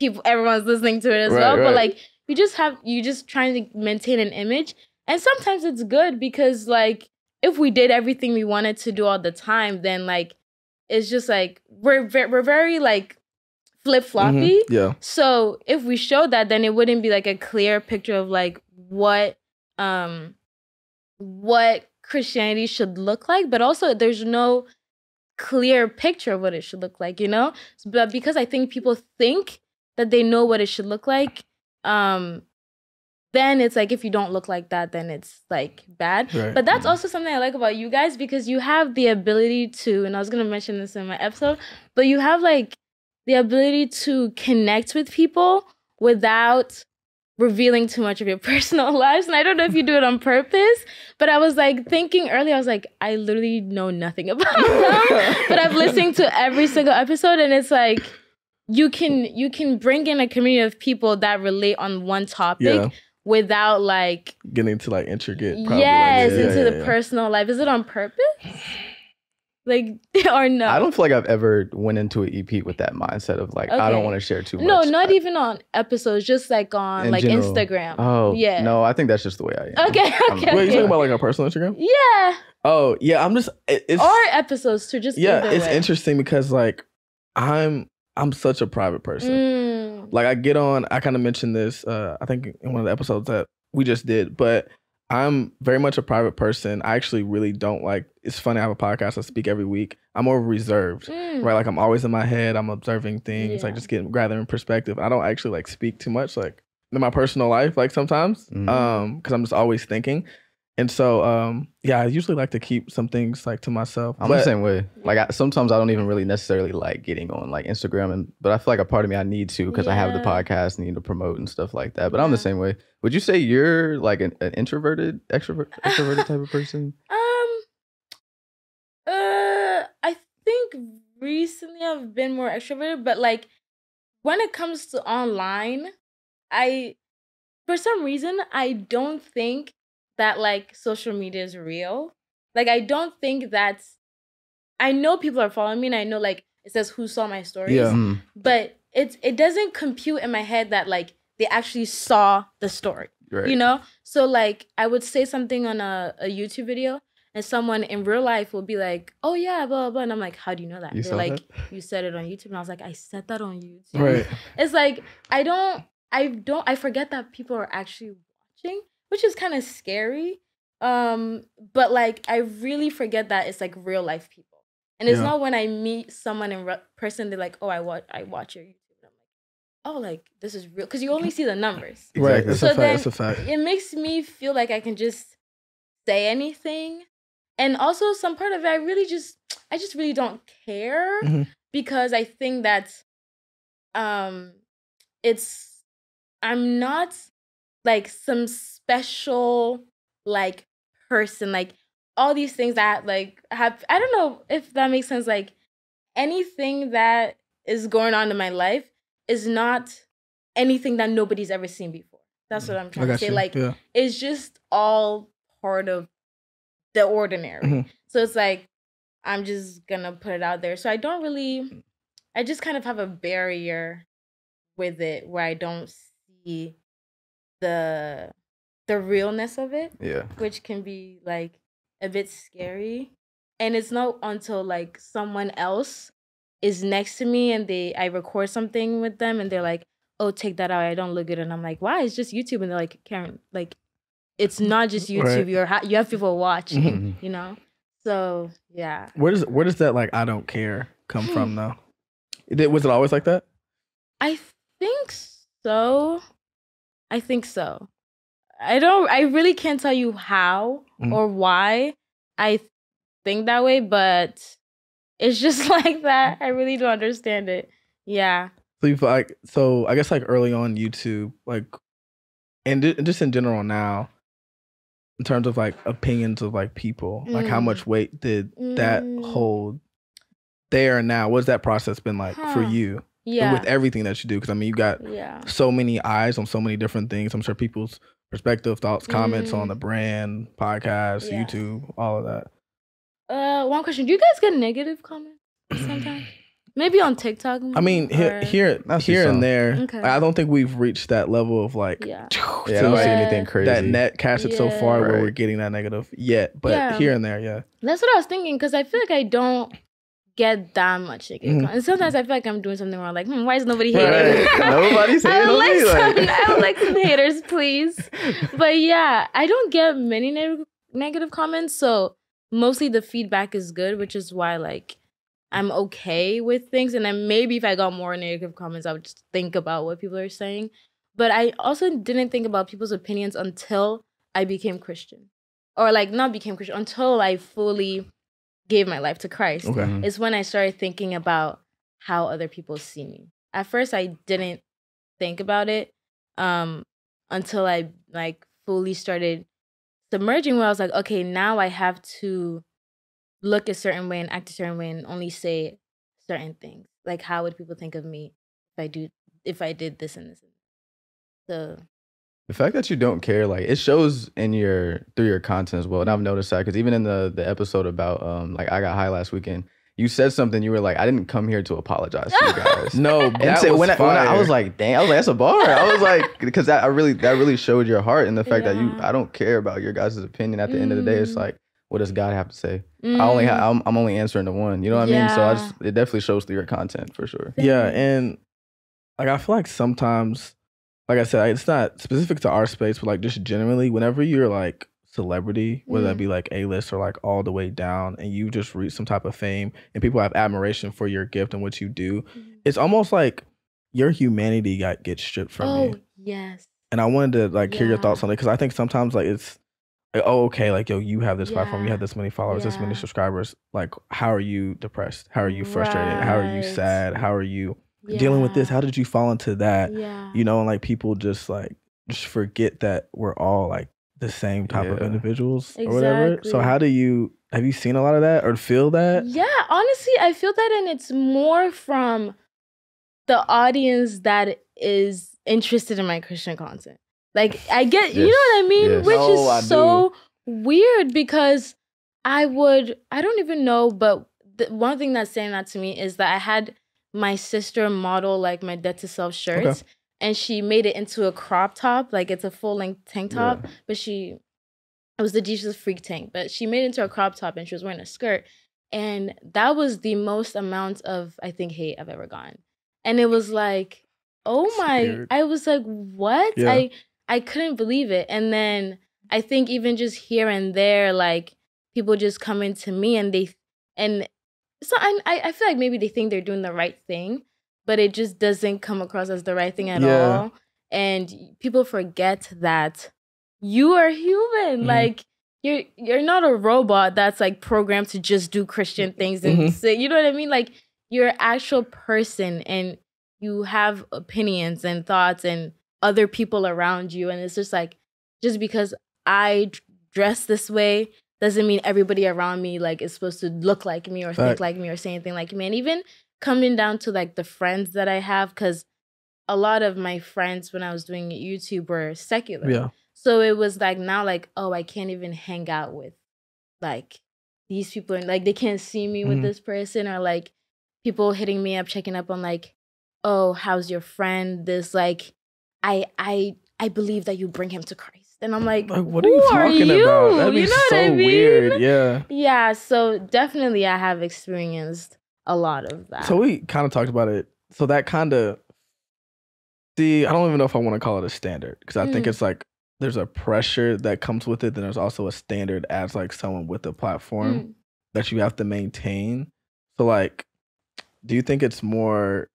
people, everyone's listening to it as Right, well. right. But like, you just have you just trying to maintain an image, and sometimes it's good because like if we did everything we wanted to do all the time, then like it's just like we're we're very like flip floppy. Mhm. Yeah. So if we showed that, then it wouldn't be like a clear picture of like what um what Christianity should look like, but also there's no clear picture of what it should look like, you know? But because I think people think that they know what it should look like, um then it's like if you don't look like that, then it's like bad. Right. But that's Mhm. also something I like about you guys because you have the ability to, and I was gonna mention this in my episode, but you have like the ability to connect with people without revealing too much of your personal lives. And I don't know if you do it on purpose, but I was like thinking earlier, I was like, I literally know nothing about them. but I've listened to every single episode and it's like you can you can bring in a community of people that relate on one topic Yeah. without like Getting to like intricate. Probably, yes like, yeah, into yeah, the personal life. Is it on purpose? Like or no? I don't feel like I've ever went into an EP with that mindset of like I don't want to share too much. No, not I- even on episodes, just like on In like general. Instagram. Oh, yeah. No, I think that's just the way I am. Okay, I'm- okay, Wait, you talking about like our personal Instagram? Yeah. Oh yeah, I'm just it- it's or episodes too. Just yeah, it's way. interesting because like I'm I'm such a private person. Mm. Like I get on, I kind of mentioned this, uh, I think in one of the episodes that we just did, but I'm very much a private person. I actually really don't like. It's funny. I have a podcast. I speak every week. I'm more reserved, Mm. right? Like I'm always in my head. I'm observing things, like just getting gathering perspective. I don't actually like speak too much, like in my personal life, like sometimes, Mhm. um, because I'm just always thinking. And so, um, yeah, I usually like to keep some things like to myself. I'm the same way. Like I, sometimes I don't even really necessarily like getting on like Instagram, and but I feel like a part of me I need to because I have the Yeah. podcast, need to promote and stuff like that. But I'm the same way. Would you say you're like an, an introverted, extrovert, extroverted type of person? Um, uh, I think recently I've been more extroverted, but like when it comes to online, I, for some reason, I don't think that like social media is real. Like, I don't think that's, I know people are following me and I know like it says who saw my stories, Yeah. Mm, but it's, it doesn't compute in my head that like they actually saw the story right. you know so like i would say something on a, a youtube video and someone in real life will be like oh yeah blah blah blah and i'm like how do you know that You they're saw like that? you said it on youtube and i was like i said that on youtube right. it's like i don't i don't i forget that people are actually watching which is kind of scary um but like i really forget that it's like real life people and it's Yeah. not when i meet someone in re- person they're like oh i watch i watch your youtube and i'm like oh like this is real because you only see the numbers Right. Exactly. It's So a fact. then- It's a fact. it makes me feel like I can just say anything. And also some part of it I really just I just really don't care Mhm. because I think that um it's I'm not like some special like person like all these things that like have I don't know if that makes sense like anything that is going on in my life is not anything that nobody's ever seen before. That's what I'm trying to say. you. Like yeah. it's just all part of the ordinary. Mhm. So it's like I'm just gonna put it out there. So I don't really I just kind of have a barrier with it where I don't see the the realness of it, Yeah. which can be like a bit scary. And it's not until like someone else is next to me and they I record something with them and they're like, "Oh, take that out. I don't look good." And I'm like, "Why? It's just YouTube." And they're like, "Karren, like it's not just YouTube. Right. You're ha- you have people watching, Mhm. you know." So, yeah. Where does where does that like I don't care come from though? Did, was it always like that? I think so. I think so. I don't I really can't tell you how Mhm. or why I think that way, but it's just like that. I really don't understand it. Yeah. So you like so I guess like early on YouTube, like and ju- just in general now, in terms of like opinions of like people, like how Mm. much weight did that Mm. hold there now? What's that process been like for you Yeah. with everything that you do? Because I mean, you got yeah. so many eyes on so many different things. I'm sure people's perspective, thoughts, comments on Mm. the brand, podcast, Yeah. YouTube, all of that. Uh one question. Do you guys get negative comments sometimes? Maybe on TikTok. I mean, here, or- here, I see here and there. Okay. I don't think we've reached that level of like, Yeah. Yeah, I don't like, see anything crazy. that net casted so far where we're getting that negative yet. But Yeah. here and there, yeah. That's what I was thinking because I feel like I don't get that much negative Mhm. And sometimes I feel like I'm doing something wrong. Like, hmm, why is nobody hating? Right. hating? Nobody's I hating would on like me, some. like- I would like some haters, please. But yeah, I don't get many neg- negative comments, so mostly the feedback is good, which is why like I'm okay with things. And then maybe if I got more negative comments, I would just think about what people are saying. But I also didn't think about people's opinions until I became Christian, or like not became Christian until I fully gave my life to Christ Okay. Mhm. is when I started thinking about how other people see me. At first, I didn't think about it um, until I like fully started submerging. Where I was like, okay, now I have to look a certain way and act a certain way and only say certain things. Like, how would people think of me if I do if I did this and this? And this? So The fact that you don't care, like it shows in your through your content as well. And I've noticed that because even in the the episode about um like I got high last weekend, you said something. You were like, I didn't come here to apologize to you guys. No, And that so was when, I, when I, I was like, dang, I was like, that's a bar. I was like, because that I really that really showed your heart and the fact that you I don't care about your guys' opinion. At the end of the day, it's Mm. like what does God have to say? I only Mm. ha- I'm, I'm only answering the one. You know what I mean? So I just, it definitely shows through your content for sure. Yeah, and like I feel like sometimes, like I said, it's not specific to our space, but like just generally, whenever you're like celebrity, whether that Mhm. be like A list or like all the way down, and you just reach some type of fame, and people have admiration for your gift and what you do, Mhm. it's almost like your humanity got gets stripped from Oh you. yes. And I wanted to like hear your thoughts on it because I think sometimes like it's like, oh okay like yo you have this platform you have this many followers this many subscribers like how are you depressed how are you frustrated how are you sad how are you dealing with this how did you fall into that Yeah. you know and like people just like just forget that we're all like the same type of Yeah. individuals or whatever so how do you have you seen a lot of that or feel that Yeah, honestly, I feel that, and it's more from the audience that is interested in my Christian content. Like, I get, you know what I mean? yes. Which Oh, I is so weird because I would, I don't even know, but the, one thing that's saying that to me is that I had my sister model like my Dead to Self shirts. And she made it into a crop top, like it's a full length tank top, but she it was the Jesus Freak tank, but she made it into a crop top and she was wearing a skirt. And that was the most amount of I think hate I've ever gotten. And it was like, oh my. I was like, what? Yeah. I I couldn't believe it. And then I think even just here and there, like people just come into me and they and so I I I feel like maybe they think they're doing the right thing, but it just doesn't come across as the right thing at Yeah. all. And people forget that you are human. Mhm. Like you're you're not a robot that's like programmed to just do Christian things and Mhm. say, you know what I mean? Like you're an actual person and you have opinions and thoughts and other people around you. And it's just like just because I dress this way doesn't mean everybody around me like is supposed to look like me or think like me or say anything like me. And even coming down to like the friends that I have, because a lot of my friends when I was doing YouTube were secular. yeah So it was like now like, oh, I can't even hang out with like these people and like they can't see me with Mhm. this person or like people hitting me up, checking up on like, oh, how's your friend? This like I I I believe that you bring him to Christ. And I'm like, like what are you talking you? about that'd be You know so I mean? weird yeah Yeah, so definitely I have experienced a lot of that. So we kind of talked about it. So that kind of see, I don't even know if I want to call it a standard because I think Mm. it's like there's a pressure that comes with it. Then there's also a standard as like someone with a platform Mm. that you have to maintain. So like, do you think it's more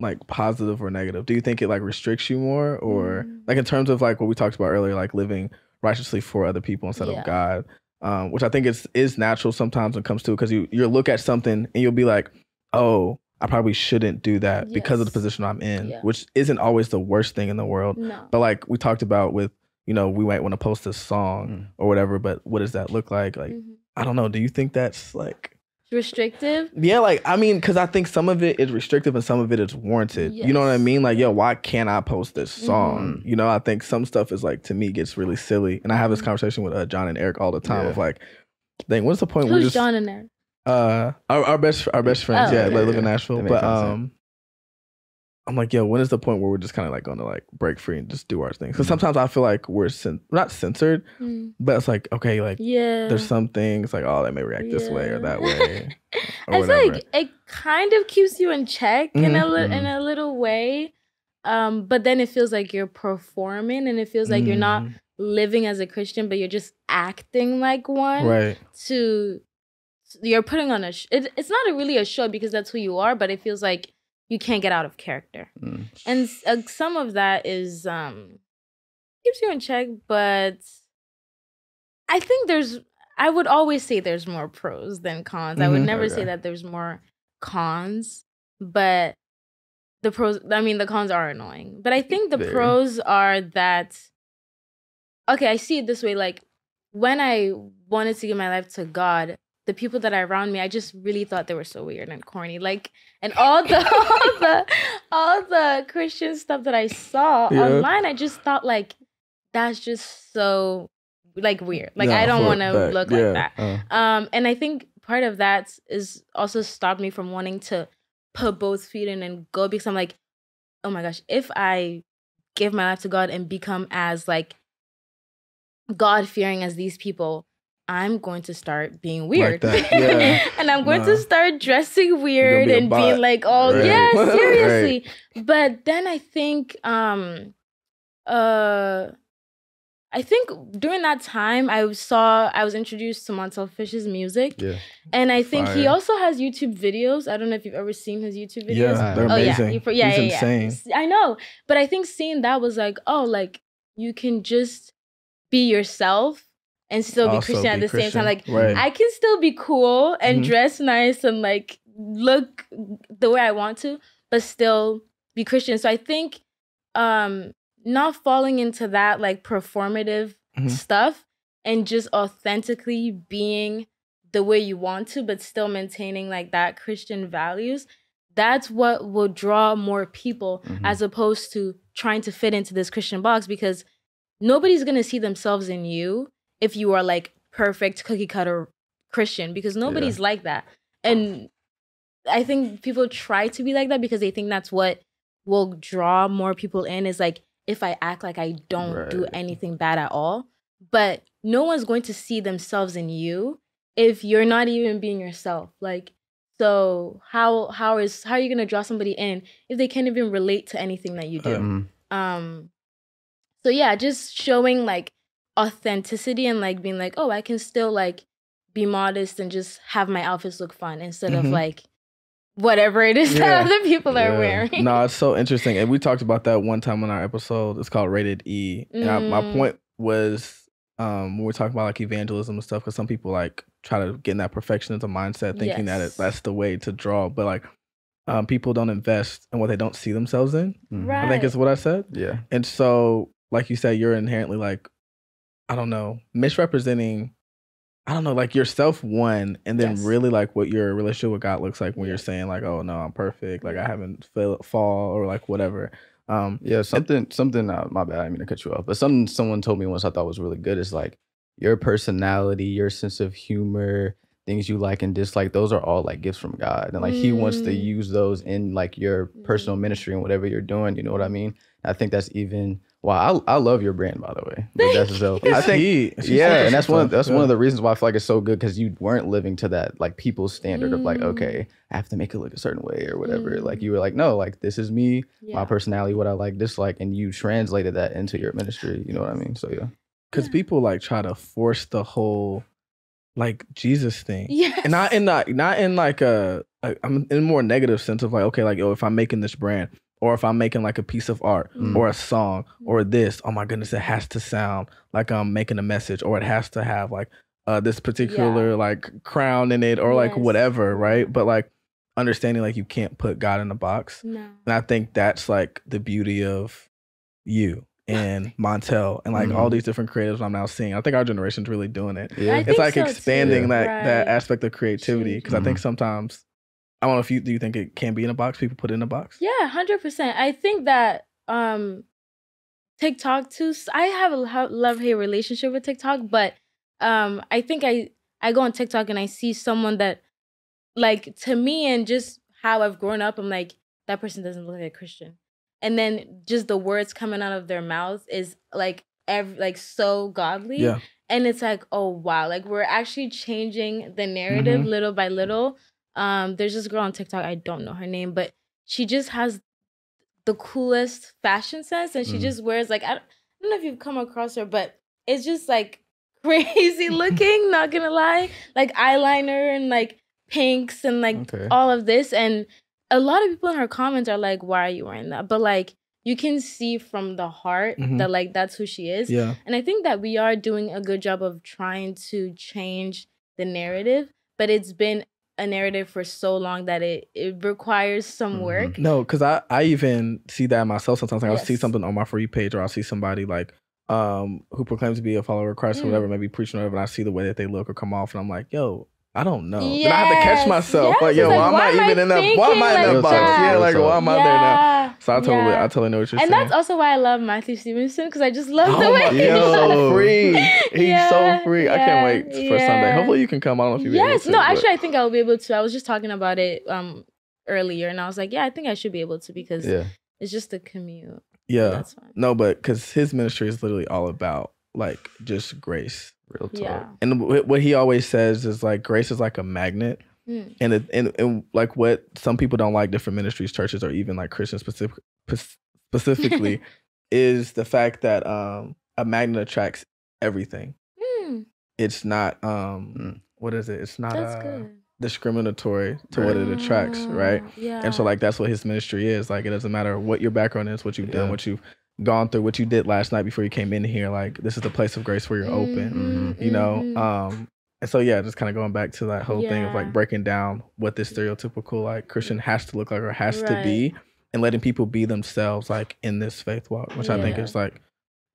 like positive or negative? Do you think it like restricts you more or Mm. like in terms of like what we talked about earlier, like living righteously for other people instead Yeah. of God? Um, which I think is is natural sometimes when it comes to because you you look at something and you'll be like, oh, I probably shouldn't do that because of the position I'm in, Yeah. which isn't always the worst thing in the world. No. But like we talked about with, you know, we might want to post this song Mm. or whatever, but what does that look like? Like, Mhm. I don't know. Do you think that's like Restrictive? yeah, like I mean, because I think some of it is restrictive and some of it is warranted. You know what I mean? Like, yo, why can't I post this song? Mhm. You know, I think some stuff is like to me gets really silly, and I have this Mhm. conversation with uh, John and Eric all the time Yeah. of like, dang, what's the point? We're Who's just John in there? uh our, our best our best friends, Oh, yeah, okay. like live in Nashville, but content. um. I'm like, yo, when is the point where we're just kind of like going to like break free and just do our thing? Because Mhm. sometimes I feel like we're cen- not censored, Mm. but it's like, okay, like Yeah. there's some things like, oh, they may react this way or that way. or I feel like it kind of keeps you in check in a Mhm, li- in a little way, um, but then it feels like you're performing, and it feels like you're not Mm, living as a Christian, but you're just acting like one. right. To you're putting on a. Sh- it, it's not a really a show because that's who you are, but it feels like you can't get out of character, Mm. and uh, some of that is um keeps you in check, but I think there's. I would always say there's more pros than cons. I would Mhm. never say that there's more cons, but the pros. I mean, the cons are annoying, but I think the Very. pros are that. Okay, I see it this way. Like when I wanted to give my life to God, the people that are around me, I just really thought they were so weird and corny. Like, and all the all the all the Christian stuff that I saw Yeah. online, I just thought like that's just so like weird. Like I don't want to look yeah. like that. Uh, Um, and I think part of that is also stopped me from wanting to put both feet in and go because I'm like, oh my gosh, if I give my life to God and become as like God fearing as these people, I'm going to start being weird. that, yeah. and I'm going Nah. to start dressing weird be and bot. being like, oh Right. yeah, Right. seriously. But then I think um uh I think during that time I saw I was introduced to Montell Fish's music. Yeah. And I think he also has YouTube videos. I don't know if you've ever seen his YouTube videos. Yeah, they're Oh amazing. yeah, yeah, He's yeah, yeah. insane. S- I know, but I think seeing that was like, oh, like you can just be yourself and still be Also Christian at be the same time. Like right. I can still be cool and Mhm. dress nice and like look the way I want to, but still be Christian. So I think um not falling into that like performative Mhm. stuff and just authentically being the way you want to, but still maintaining like that Christian values. That's what will draw more people Mhm. as opposed to trying to fit into this Christian box because nobody's gonna see themselves in you if you are like perfect cookie cutter Christian because nobody's like that. And I think people try to be like that because they think that's what will draw more people in is like if I act like I don't do anything bad at all. But no one's going to see themselves in you if you're not even being yourself. Like so how how is how are you gonna draw somebody in if they can't even relate to anything that you do? Yeah. Mhm. um so yeah just showing like authenticity and like being like oh i can still like be modest and just have my outfits look fun instead of Mhm. like whatever it is Yeah. that other people are Yeah. wearing no, it's so interesting, and we talked about that one time on our episode. It's called Rated E, and I, my Mm. point was um, when we're talking about like evangelism and stuff, because some people like try to get in that perfectionism mindset, thinking that it, that's the way to draw, but like um, people don't invest in what they don't see themselves in. Mhm. right I think is what I said. Yeah. And so, like you said, you're inherently like, I don't know, misrepresenting, I don't know, like yourself one, and then Yes. really like what your relationship with God looks like when you're saying like, oh no, I'm perfect, like I haven't fail, fall or like whatever. Um, Yeah, something something uh, my bad, I mean to cut you off. But something someone told me once I thought was really good is like your personality, your sense of humor, things you like and dislike, those are all like gifts from God. And like he wants to Mm. use those in like your personal Mm. ministry and whatever you're doing. You know what I mean? I think that's even wow, I I love your brand by the way. But that's so I think heat. Yeah, and that's one of, stuff, that's one of the reasons why I feel like it's so good because you weren't living to that like people's standard of like, Mm. okay, I have to make it look a certain way or whatever. Like Mm. you were like, no, like this is me, yeah. my personality, what I like, dislike, and you translated that into your ministry. You know what I mean? So yeah. because Yeah. people like try to force the whole like Jesus thing. yeah, and not in not not in like a, a I'm in more negative sense of like okay like oh if I'm making this brand or if I'm making like a piece of art Mm. or a song or this oh my goodness it has to sound like I'm making a message or it has to have like uh this particular like crown in it or like whatever right but like understanding like you can't put God in a box no and I think that's like the beauty of you and Montell and like all Mhm. these different creatives I'm now seeing I think our generation's really doing it Yeah. It's like so, expanding Yeah. that that aspect of creativity because I think Mhm. sometimes I don't know if you do you think it can be in a box people put it in a box Yeah, hundred percent. I think that um TikTok too. I have a love hate relationship with TikTok, but um I think I I go on TikTok and I see someone that like to me and just how I've grown up. I'm like that person doesn't look like a Christian, and then just the words coming out of their mouth is like ev- like so godly. yeah and it's like oh wow like we're actually changing the narrative Mhm. little by little um there's this girl on tiktok i don't know her name but she just has the coolest fashion sense and she Mhm. just wears like I don't, I don't know if you've come across her but it's just like crazy looking not gonna lie like eyeliner and like pinks and like Okay. all of this and a lot of people in her comments are like why are you wearing that but like you can see from the heart Mhm. that like that's who she is yeah and I think that we are doing a good job of trying to change the narrative, but it's been a narrative for so long that it, it requires some Mhm. work. no because I I even see that myself sometimes like I'll see something on my free page or I'll see somebody like um who proclaims to be a follower of Christ or Mm. whatever maybe preaching or whatever and I see the way that they look or come off and I'm like yo I don't know then I have to catch myself yes, like yo like, why am why I am I even in that why am I in that box that? yeah like why am I there now Yeah, so I totally yeah. I totally know what you're and saying And that's also why I love Matthew Stevenson because I just love the Oh way my, he he's so free. He's Yeah, so free. I can't wait yeah, for Sunday. Hopefully you can come. I don't know if able Yes, to, no, but- actually, I think I'll be able to. I was just talking about it um earlier, and I was like, yeah, I think I should be able to because Yeah. it's just a commute. yeah. That's fine. No, but because his ministry is literally all about like just grace. Real talk. Yeah. And wh- what he always says is like grace is like a magnet. Mm. And, it, and and like what some people don't like different ministries, churches, or even like Christian specific specifically, is the fact that um a magnet attracts everything. Mm, It's not um Mm. what is it? It's not that's uh, good. discriminatory to what it attracts, right? Ah, Yeah. And so like that's what his ministry is. Like it doesn't matter what your background is, what you've done, Yeah. what you've gone through, what you did last night before you came in here. Like this is the place of grace where you're open. Mhm, You know? mhm. Um and so yeah, just kind of going back to that whole thing of like breaking down what this stereotypical like Christian has to look like or has to be and letting people be themselves like in this faith walk, which I think is like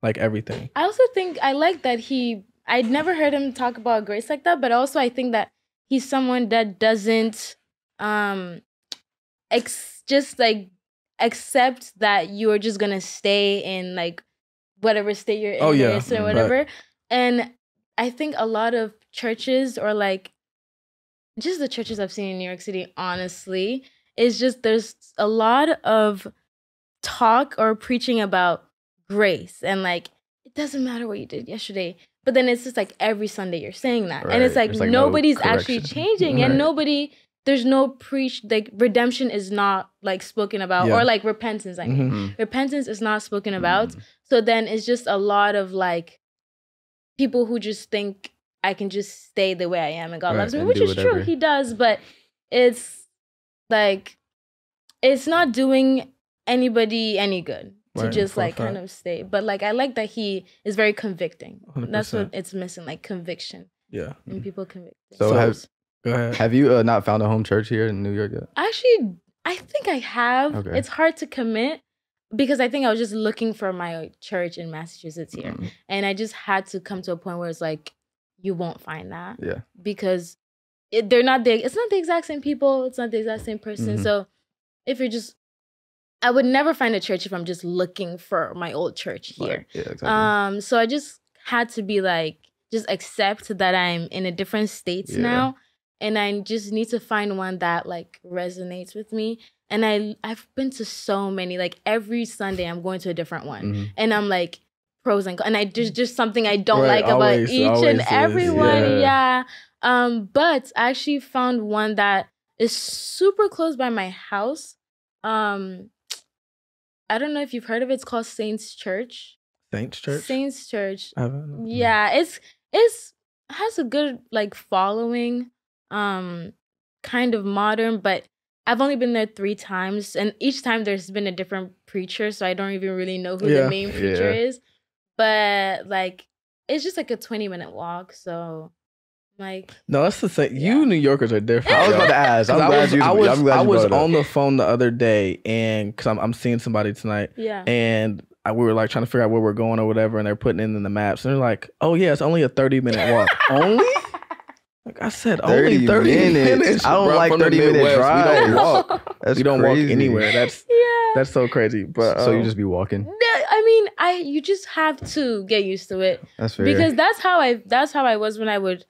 like everything. I also think I like that he. I'd never heard him talk about grace like that, but also I think that he's someone that doesn't, um, ex just like accept that you are just gonna stay in like whatever state you're oh, in Oh, yeah. or whatever. And I think a lot of churches or like just the churches I've seen in New York City, honestly, is just there's a lot of talk or preaching about grace and like it doesn't matter what you did yesterday. But then it's just like every Sunday you're saying that. And it's Right. like, like, no nobody's actually changing Right. and nobody there's no preach like redemption is not like spoken about Yeah. or like repentance, I mean. Mhm. Mm. Repentance is not spoken about. Mm. So then it's just a lot of like people who just think I can just stay the way I am and God Right, loves me, and which is true. He does, but it's like it's not doing anybody any good to Right, just like kind of stay. But like I like that he is very convicting. That's what it's missing, like conviction Yeah. and people convicting. So So- have Go ahead. have you uh, not found a home church here in New York yet? Actually, I think I have. Okay. It's hard to commit because I think I was just looking for my church in Massachusetts here. Mm. And I just had to come to a point where it's like, you won't find that Yeah. because it, they're not the, it's not the exact same people. It's not the exact same person. Mhm. So if you're just, I would never find a church if I'm just looking for my old church here. Like, yeah, exactly. Um, so I just had to be like, just accept that I'm in a different states Yeah. now, and I just need to find one that like resonates with me. And I I've been to so many. Like every Sunday, I'm going to a different one, Mhm. and I'm like pros and cons. And I just just something I don't Right, like about always- each and is, every one. yeah. Yeah. Um, but I actually found one that is super close by my house. Um, I don't know if you've heard of it. It's called Saints Church. Saints Church. Saints Church. Yeah, it's it's has a good like following. Um kind of modern, but I've only been there 3 times and each time there's been a different preacher, so I don't even really know who Yeah. the main preacher Yeah. is. But like it's just like a 20 minute walk, so like No, that's the thing. Yeah. You New Yorkers are different. I was about to ask. 'Cause I'm I glad was, you. I was, I'm glad I was brought it up. on the phone the other day, and because I'm, I'm seeing somebody tonight, yeah. and I, we were like trying to figure out where we're going or whatever, and they're putting it in the maps, and they're like, "Oh yeah, it's only a 30 minute walk." only? Like I said, 30 only 30 minutes. minutes. I don't bro, like 30 minute Midwest. We don't walk. That's we don't crazy. walk anywhere. That's yeah. that's so crazy. But so you um, just be walking. Yeah, I mean, I you just have to get used to it. That's fair. because that's how I that's how I was when I would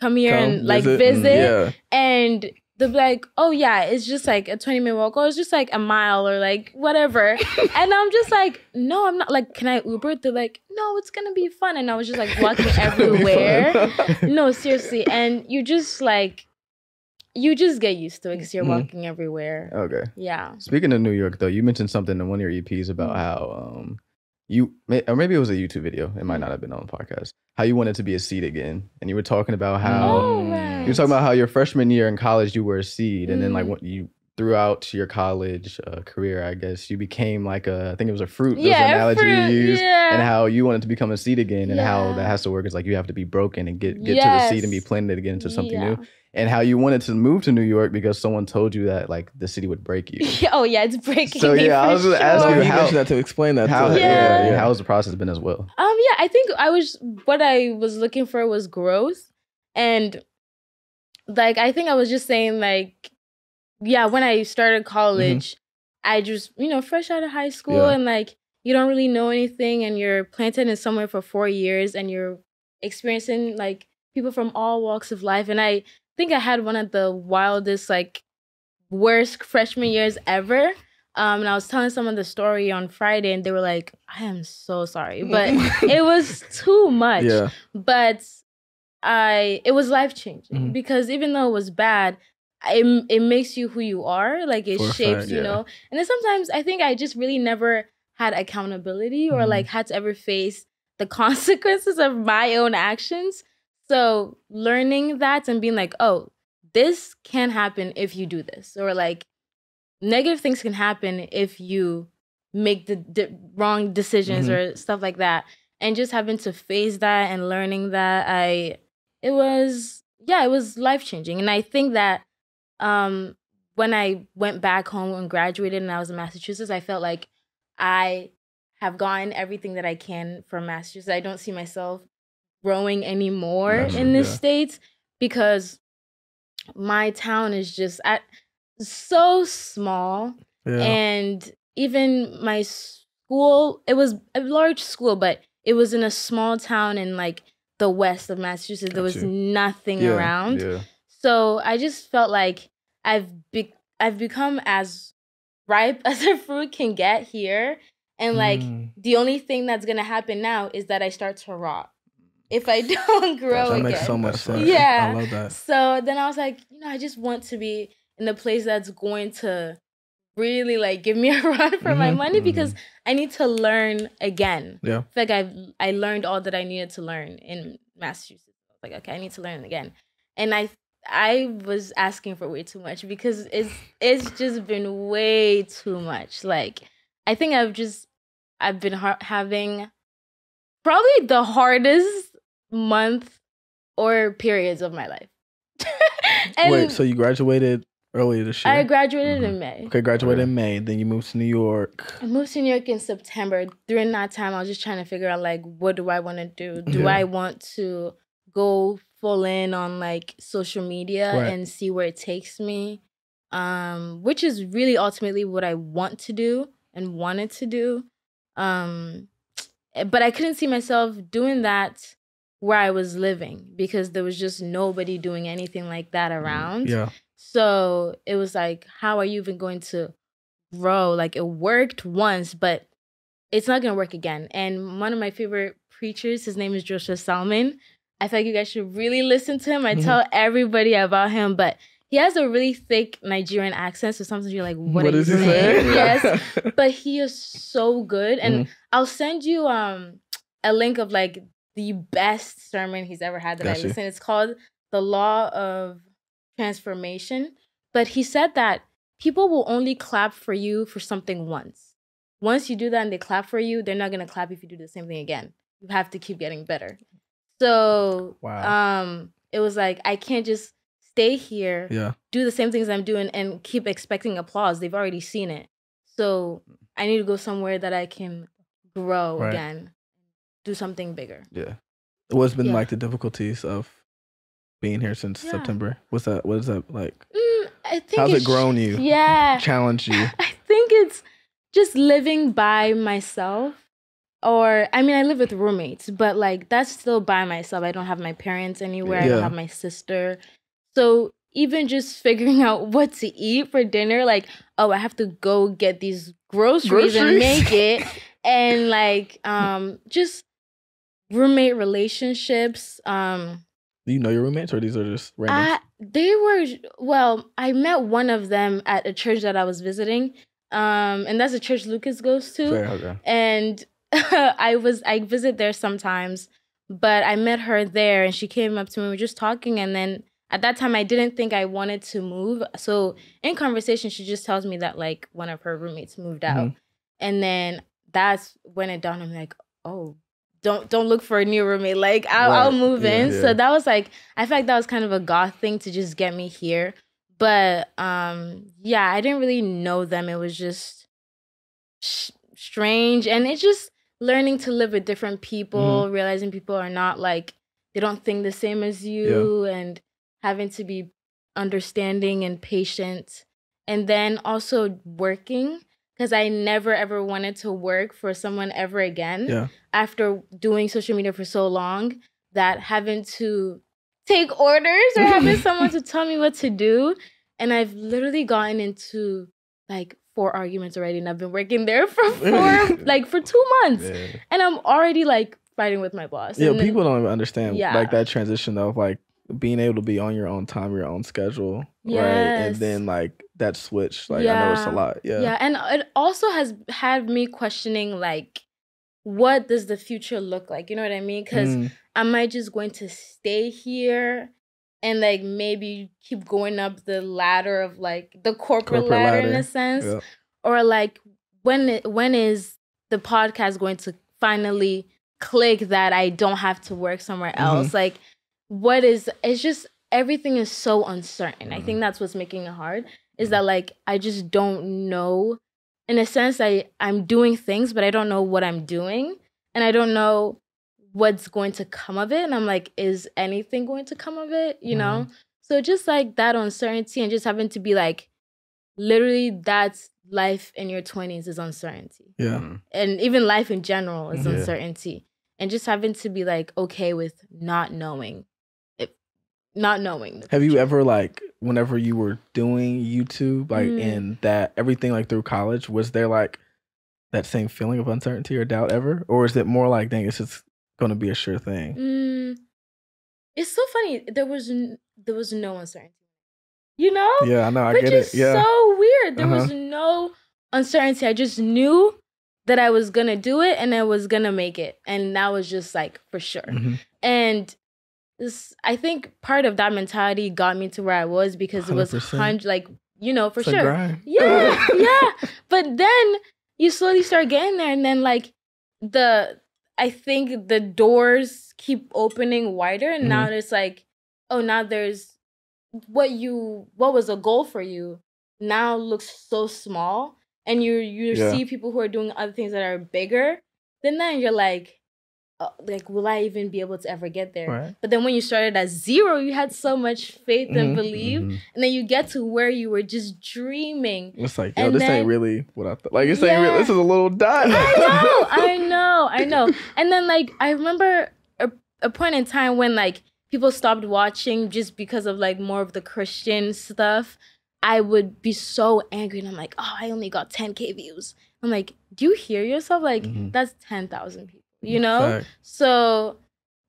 come here come and like visit, visit, and- Yeah, and they'll be like, oh yeah, it's just like a 20 minute walk, or it's just like a mile or like whatever. and I'm just like, no, I'm not like, can I Uber? They're like, no, it's gonna be fun. And I was just like walking everywhere. no, seriously. And you just like you just get used to it because you're Mhm. walking everywhere. okay. Yeah. Speaking of New York, though, you mentioned something in one of your EPs about Mhm. how um you or maybe it was a YouTube video. It might Mhm. not have been on the podcast. How you wanted to be a seed again, and you were talking about how Oh, right. you were talking about how your freshman year in college you were a seed, and then like Mm. what you throughout your college uh, career, I guess you became like a I think it was a fruit. That was Yeah, analogy fruit, you used. yeah. And how you wanted to become a seed again, and how that has to work is like you have to be broken and get get to the seed and be Yes. planted again into something Yeah. new. And how you wanted to move to New York because someone told you that like the city would break you. oh yeah, it's breaking So, me yeah, I was gonna sure. ask Oh, you you how- that to explain that. How to yeah, Yeah. yeah, how has the process been as well? Um, yeah, I think I was what I was looking for was growth, and like I think I was just saying like, yeah, when I started college, I just you know fresh out of high school Yeah. and like you don't really know anything, and you're planted in somewhere for four years, and you're experiencing like people from all walks of life, and I think I had one of the wildest like worst freshman years ever. Um, and I was telling someone the story on Friday, and they were like, "I am so sorry, but it was too much." Yeah. But I, it was life changing Mhm. because even though it was bad, it it makes you who you are. Like it For shapes, fact, you yeah. know. And then sometimes I think I just really never had accountability or Mhm. like had to ever face the consequences of my own actions. So learning that and being like, oh, this can happen if you do this, or like negative things can happen if you make the wrong decisions Mhm. or stuff like that. And just having to face that and learning that, I it was yeah, it was life changing. And I think that um when I went back home and graduated and I was in Massachusetts, I felt like I have gotten everything that I can from Massachusetts. I don't see myself growing anymore in this yeah. states because my town is just at so small Yeah. and even my school it was a large school but it was in a small town in like the west of massachusetts there was nothing Yeah, around so i just felt like i've be- i've become as ripe as a fruit can get here and like Mm. the only thing that's gonna happen now is that i start to rot if i don't grow that again makes so much sense. Yeah. I love that. so then I was like, you know, I just want to be in a place that's going to really like give me a run for my Mhm, money because I need to learn again. Yeah. I feel like I've I learned all that I needed to learn in Massachusetts. Like, okay, I need to learn again. And I I was asking for way too much because it's it's just been way too much. Like I think I've just I've been ha- having probably the hardest month or periods of my life. Wait, so you graduated earlier this year? I graduated Mhm. in May. okay, graduated in May. Then you moved to New York. I moved to New York in September. During that time, I was just trying to figure out like, what do I want to do? Do Yeah. I want to go full in on like social media Right. and see where it takes me? Um, which is really ultimately what I want to do and wanted to do. Um, eh, but I couldn't see myself doing that where I was living because there was just nobody doing anything like that around. Yeah. So it was like, how are you even going to grow? Like it worked once, but it's not gonna work again. And one of my favorite preachers, his name is Joshua Selman. I feel like you guys should really listen to him. I Mhm. tell everybody about him, but he has a really thick Nigerian accent. So sometimes you're like, what, are is he saying? saying? yes. But he is so good. And Mhm. I'll send you um a link of like the best sermon he's ever had that I Got listened. It's called The Law of Transformation. But he said that people will only clap for you for something once. Once you do that and they clap for you, they're not gonna clap if you do the same thing again. You have to keep getting better. So Wow. um it was like I can't just stay here yeah. do the same things I'm doing and keep expecting applause. They've already seen it. So I need to go somewhere that I can grow Right. again, do something bigger. Yeah. What's been Yeah. like the difficulties of being here since Yeah. September? What's that? What is that like? Mm, I think How's it it's- grown you? Yeah. Challenged you? I think it's just living by myself. Or I mean I live with roommates, but like that's still by myself. I don't have my parents anywhere. I don't have my sister. So even just figuring out what to eat for dinner, like, oh, I have to go get these groceries, and make it. and like um just roommate relationships. Um Do you know your roommates or these are just randoms? I, they were well, I met one of them at a church that I was visiting. Um, and that's a church Lucas goes to. Fair. Okay. And I was I visit there sometimes, but I met her there and she came up to me, we were just talking, and then at that time I didn't think I wanted to move. So in conversation, she just tells me that like one of her roommates moved out. Mhm. And then that's when it dawned on me like, oh, don't don't look for a new roommate. Like I'll, I'll move Yeah, in. yeah. So that was like I feel like that was kind of a goth thing to just get me here. But um yeah, I didn't really know them. It was just sh- strange and it just learning to live with different people, Mm-hmm. realizing people are not like they don't think the same as you and having to be understanding and patient. And then also working because I never ever wanted to work for someone ever again Yeah. after doing social media for so long that having to take orders or having someone to tell me what to do and I've literally gotten into like four arguments already, and I've been working there for four, like for two months, Yeah. and I'm already like fighting with my boss. Yeah, And then- people don't even understand Yeah. like that transition of like being able to be on your own time, your own schedule, right? And then like that switch, like I know it's a lot. Yeah. yeah and it also has had me questioning like what does the future look like you know what i mean because Mm, am i just going to stay here and like maybe keep going up the ladder of like the corporate, Corporate ladder, in a sense yeah. or like when it, when is the podcast going to finally click that i don't have to work somewhere Mhm. else like what is it's just everything is so uncertain i Mm-hmm. think that's what's making it hard is that like i just don't know in a sense i i'm doing things but i don't know what i'm doing and i don't know what's going to come of it and i'm like is anything going to come of it you know so just like that uncertainty and just having to be like literally that's life in your 20s is uncertainty yeah. Mm. and even life in general is. Yeah. uncertainty and just having to be like okay with not knowing it not knowing the Have you ever like whenever you were doing YouTube, like Mm. in that everything like through college, was there like that same feeling of uncertainty or doubt ever? Or is it more like dang, it's just gonna be a sure thing? Mm, it's so funny. There was n- there was no uncertainty. You know, Yeah, I know, I which get is it. Yeah. so weird. There was Uh-huh. no uncertainty. I just knew that I was gonna do it and I was gonna make it, and that was just like for sure. Mhm. And this, I think part of that mentality got me to where I was because it was 100%. like you know, for It's sure. Yeah, yeah. But then you slowly start getting there, and then like the I think the doors keep opening wider, and now mm-hmm. it's like, oh, now there's what you what was a goal for you now looks so small, and you you Yeah. see people who are doing other things that are bigger. Then then you're like, uh, like, will I even be able to ever get there? Right. But then when you started at zero, you had so much faith and Mhm, believe, Mhm. and then you get to where you were just dreaming It's like, yo, And this then- ain't really what I thought. Like this ain't real. Yeah. This is a little dot. I know, I know, I know. And then like I remember a, a point in time when like people stopped watching just because of like more of the Christian stuff. I would be so angry and I'm like, oh, I only got 10k views. I'm like, do you hear yourself? Like Mhm. that's 10,000 people, you know? Fact. So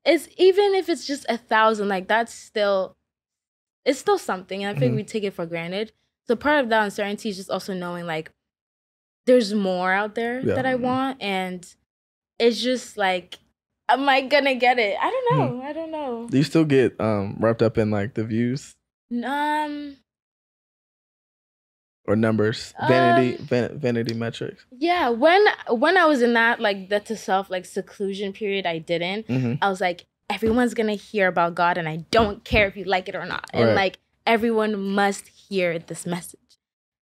it's even if it's just a thousand, like that's still it's still something. And I think Mhm. we take it for granted. So part of that uncertainty is just also knowing like there's more out there Yeah. that I want and it's just like am I gonna get it? I don't know. I don't know. Do you still get um wrapped up in like the views Um or numbers, vanity, Um, van- vanity metrics? yeah, when when I was in that like that to self like seclusion period, I didn't. hmm I was like, everyone's gonna hear about God, and I don't care if you like it or not. And Right. like everyone must hear this message.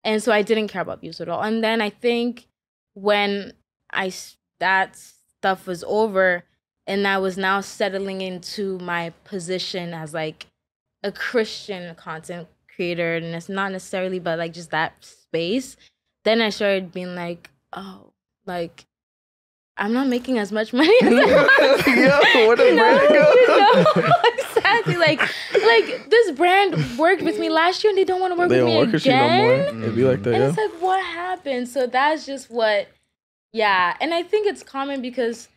And so I didn't care about views at all. And then I think when i that stuff was over, and I was now settling into my position as like a Christian content creator, and it's not necessarily, but like just that space. Then I started being like, oh, like I'm not making as much money as I was. Yo, where the You know, brand you know? exactly. Like, like this brand worked with me last year, and they don't want to work they with me work with you no again. more. It'd be like that, And yeah. it's like, what happened? So that's just what, yeah. And I think it's common because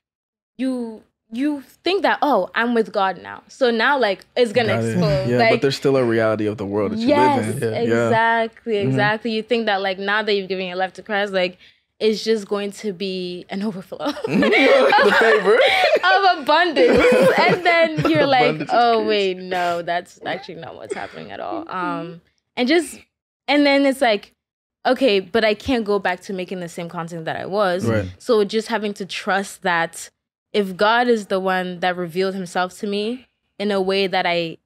you you think that oh, I'm with God now, so now like it's gonna Got it. explode. Yeah, like, but there's still a reality of the world that you live in. Yeah. exactly, Mhm. exactly. You think that like now that you've given your life to Christ, like it's just going to be an overflow. the favor. of abundance and then you're like oh wait no that's actually not what's happening at all um and just and then it's like okay but i can't go back to making the same content that i was Right. so just having to trust that if god is the one that revealed himself to me in a way that i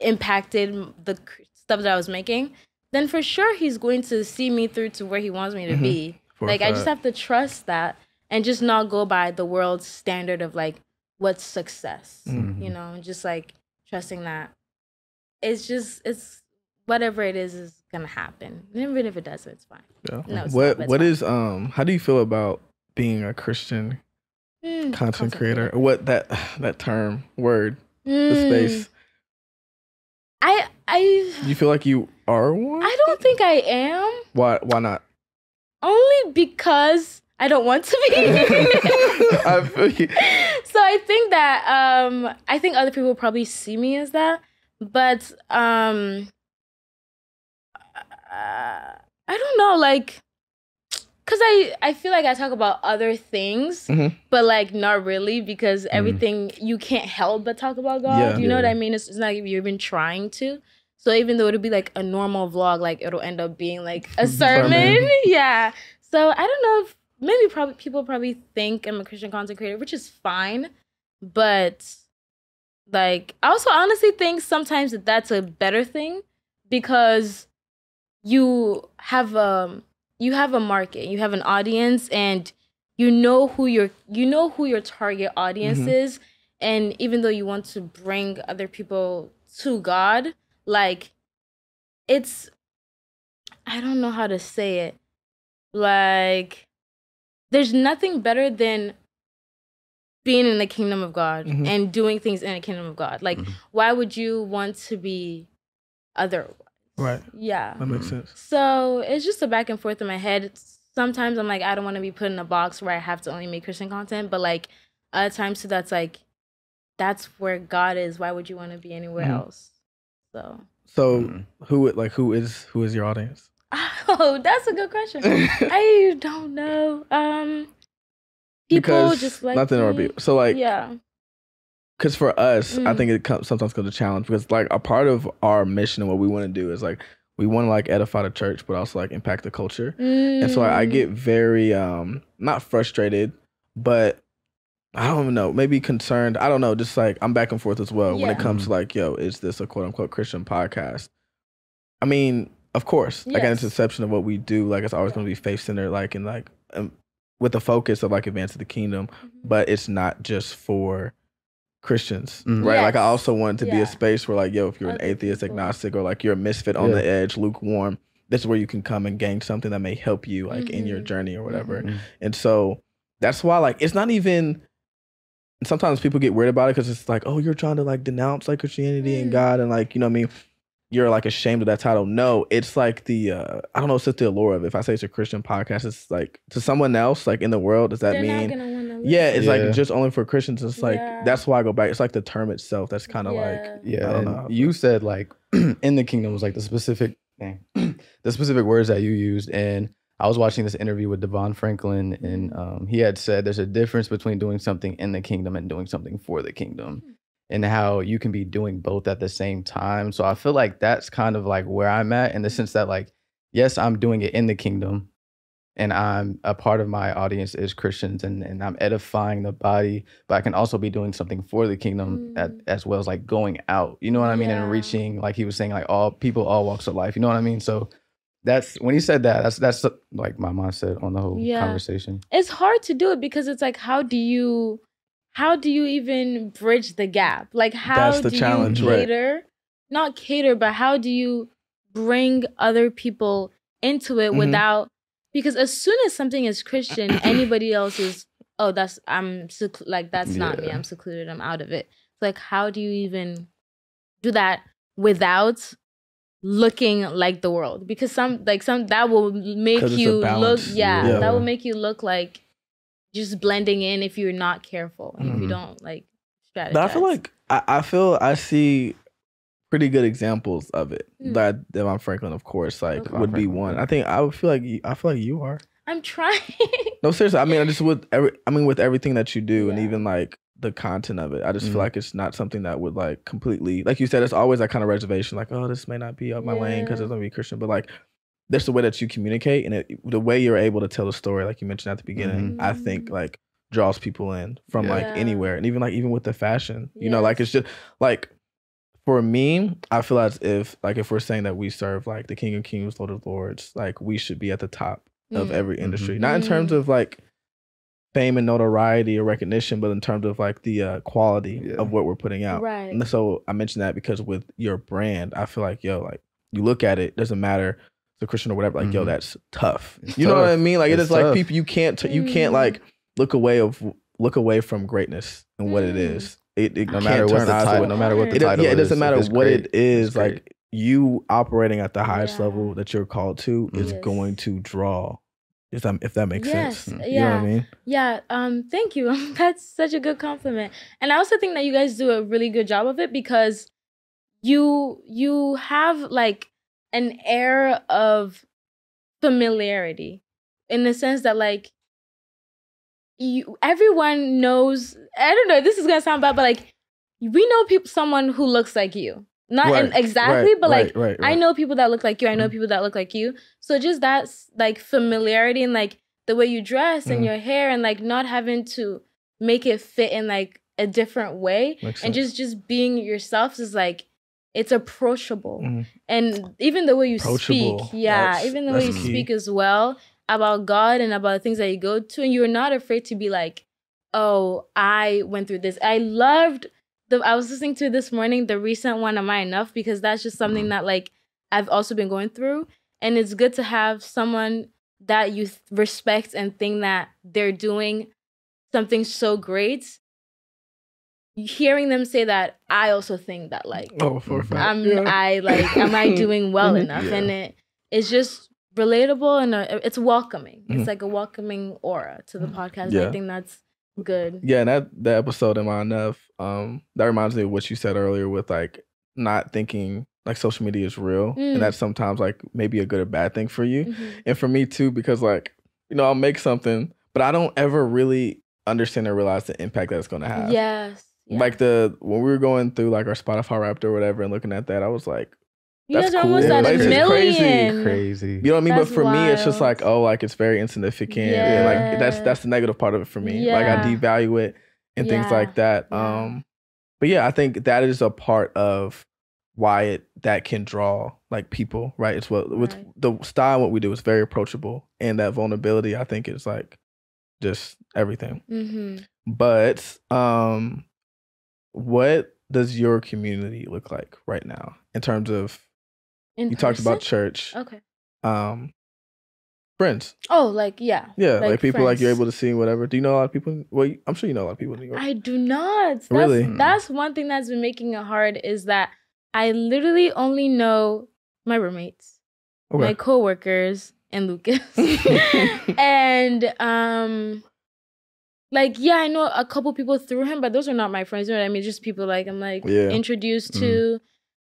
impacted the stuff that i was making then for sure he's going to see me through to where he wants me to Mhm. be For like I just have to trust that and just not go by the world's standard of like what's success. Mhm. You know, just like trusting that it's just it's whatever it is is gonna happen. And even if it doesn't, it's fine. Yeah. No, it's what not, what fine. is um how do you feel about being a Christian Mm, content creator? What that that term word the Mm, space? I I you feel like you are one? I don't think I am. Why why not? only because I don't want to be. I feel you. so I think that um I think other people probably see me as that, but um uh, I don't know like cuz I I feel like I talk about other things Mhm. but like not really because Mm. everything you can't help but talk about God. Yeah. you know what I mean? It's, it's not like you're even trying to. So even though it'll be like a normal vlog, like it'll end up being like a Sermon. sermon. yeah. So I don't know if maybe probably people probably think I'm a Christian content creator, which is fine. But like I also honestly think sometimes that that's a better thing because you have um you have a market, you have an audience and you know who your you know who your target audience Mhm. is and even though you want to bring other people to God, like it's I don't know how to say it. Like there's nothing better than being in the kingdom of God Mhm. and doing things in the kingdom of God. Like Mhm. why would you want to be other Right. yeah. That makes sense. So it's just a back and forth in my head. Sometimes I'm like, I don't want to be put in a box where I have to only make Christian content, but like other times too, that's like, that's where God is. Why would you want to be anywhere Mhm. else? So, So Mhm. who like who is who is your audience? oh, that's a good question. I don't know. Um, people because just like nothing or me. be so like yeah, because for us, I Mm. think it comes sometimes comes a challenge because like a part of our mission and what we want to do is like we want to like edify the church, but also like impact the culture. And so like, I Mm. get very um not frustrated, but I don't know, maybe concerned. I don't know, just like I'm back and forth as well when it comes to like, yo, is this a quote unquote Christian podcast? I mean, of course, like at Yes. its inception of what we do, like it's always going to be faith centered, like and like um, with the focus of like advancing the kingdom, Mhm. but it's not just for Christians, Mhm. right? Like I also want it to be a space where like, yo, if you're an atheist, agnostic, or like you're a misfit on Yeah. the edge, lukewarm, this is where you can come and gain something that may help you like in your Mhm. journey or whatever. Mhm. And so that's why like it's not even sometimes people get weird about it because it's like, oh, you're trying to like denounce like Christianity and Mm. God and like, you know what I mean? You're like ashamed of that title. No, it's like the uh I don't know, it's just the allure of it. If I say it's a Christian podcast, it's like to someone else, like in the world, does that They're mean not gonna yeah, it's Yeah. like just only for Christians. It's like Yeah. that's why I go back. It's like the term itself. That's kind of Yeah. like Yeah, I don't know. you said like in the kingdom was like the specific dang, the specific words that you used, and I was watching this interview with DeVon Franklin, and um, he had said there's a difference between doing something in the kingdom and doing something for the kingdom. And how you can be doing both at the same time. So I feel like that's kind of like where I'm at in the sense that like yes, I'm doing it in the kingdom. And I'm a part of my audience is Christians, and, and I'm edifying the body, but I can also be doing something for the kingdom at, Mm. as well as like going out. You know what I mean? Yeah. And reaching, like he was saying, like all people, all walks of life. You know what I mean? So that's when he said that. That's that's like my mindset on the whole Yeah. conversation. it's hard to do it because it's like how do you how do you even bridge the gap like how That's the do challenge, you right. cater not cater but how do you bring other people into it Mhm. without because as soon as something is christian anybody else is oh that's i'm seclu- like that's not me i'm secluded i'm out of it it's like how do you even do that without looking like the world because some like some that will make you look yeah, Yeah. that will make you look like just blending in if you're not careful and if you don't like strategize But I feel like I, I feel I see pretty good examples of it. Mm. That DeVon Franklin, of course, like Okay. would be one. I think I would feel like you, I feel like you are. i'm trying No, seriously. I mean, I just with every. I mean, with everything that you do, and even like the content of it, I just Mhm. feel like it's not something that would like completely, like you said, it's always that kind of reservation, like, oh, this may not be up my lane because it's gonna be Christian, but like. There's the way that you communicate, and it, the way you're able to tell the story, like you mentioned at the beginning, I think Mhm. like draws people in from Yeah. like anywhere, and even like even with the fashion, you know, like it's just like for me, I feel as if like if we're saying that we serve like the King of Kings, Lord of Lords, like we should be at the top of Mm. every Mhm. industry, not in terms Mm. of like fame and notoriety or recognition, but in terms of like the uh, quality Yeah. of what we're putting out. right And so I mentioned that because with your brand, I feel like yo, like you look at it, doesn't matter the Christian or whatever, like yo, Mhm. that's tough. It's you know what I mean? Like it It's is like people you can't t- you can't Mm. like look away of look away from greatness and what it Mm. It, it No matter what the title, away. no matter what the It, does- title yeah, it is, doesn't if matter it's what great, it is. it's great. Like you operating at the highest Yeah. level that you're called to is Yes. going to draw If that, if that makes Yes, sense. You know yeah. what I mean? Yeah, um, thank you. That's such a good compliment. And I also think that you guys do a really good job of it because you you have like an air of familiarity in the sense that like you everyone knows I don't know, this is gonna sound bad, but like we know people someone who looks like you. Not in- exactly, right, but like right, right, I know people that look like you. I know Mhm. people that look like you. So just that's like familiarity and like the way you dress and Mhm. your hair and like not having to make it fit in like a different way Makes and sense. just just being yourself is like it's approachable. Mhm. And even the way you speak, yeah, That's- even the way you key. speak as well about God and about the things that you go to, and you're not afraid to be like, "Oh, I went through this." I loved the. I was listening to this morning the recent one. Am I enough? Because that's just something Mhm. that like I've also been going through, and it's good to have someone that you th- respect and think that they're doing something so great. Hearing them say that, I also think that like Oh, for a fact. am yeah. I like am I doing well Mhm. enough? Yeah. And it it's just relatable and uh it's welcoming. Mhm. It's like a welcoming aura to the podcast. Yeah. I think that's good. Yeah, and that that episode am I enough? Um, that reminds me of what you said earlier with like not thinking like social media is real, Mm. and that's sometimes like maybe a good or bad thing for you, Mhm. and for me too, because like you know I'll make something, but I don't ever really understand or realize the impact that it's gonna have. Yes. Yeah. Like the when we were going through like our Spotify Wrapped or whatever and looking at that, I was like, you guys that's are cool. almost Yeah, at like, a it's crazy. Crazy. you know what I mean? That's but for me, it's just like, oh, like it's very insignificant, and like that's that's the negative part of it for me. Like I devalue it and things like that. Yeah. Um, but yeah, I think that is a part of why it that can draw like people, right? It's what with Right. the style what we do is very approachable, and that vulnerability, I think, is like just everything. hmm But um, what does your community look like right now in terms of In you talked about church, Okay. um, friends? Oh, like yeah. Yeah, like, people like you're able to see whatever. Do you know a lot of people? Well, I'm sure you know a lot of people in New York. I do not. That's, Really? That's one thing that's been making it hard is that I literally only know my roommates, my Okay. coworkers, and Lucas. and um like yeah, I know a couple people through him, but those are not my friends. You know what I mean? Just people like I'm like Yeah. introduced Mhm. to.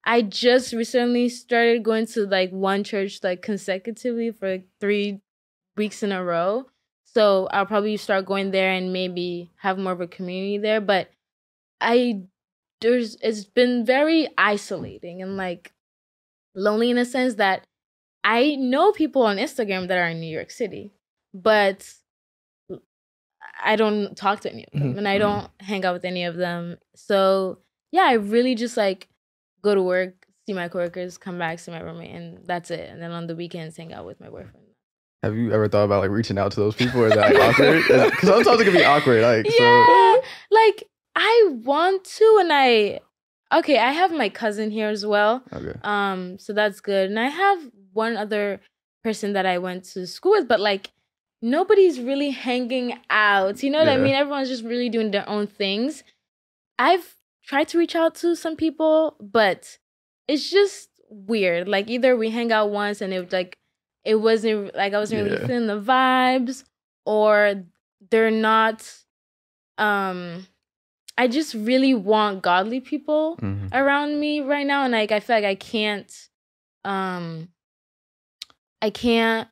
I just recently started going to like one church like consecutively for like three weeks in a row. So I'll probably start going there and maybe have more of a community there. But I there's it's been very isolating and like lonely in a sense that I know people on Instagram that are in New York City, but I don't talk to any of them Mhm, and I mhm. don't hang out with any of them. So yeah, I really just like go to work, see my coworkers, come back, see my roommate, and that's it. And then on the weekends, hang out with my boyfriend. Have you ever thought about like reaching out to those people? Or is that awkward? Because sometimes it can be awkward. Like, so yeah, like I want to, and I okay. I have my cousin here as well. okay. Um, so that's good. And I have one other person that I went to school with, but like nobody's really hanging out. You know what I mean? Everyone's just really doing their own things. I've tried to reach out to some people, but it's just weird. Like either we hang out once and it like it wasn't like I wasn't really Yeah. feeling the vibes, or they're not um I just really want godly people Mhm. around me right now and like I feel like I can't um I can't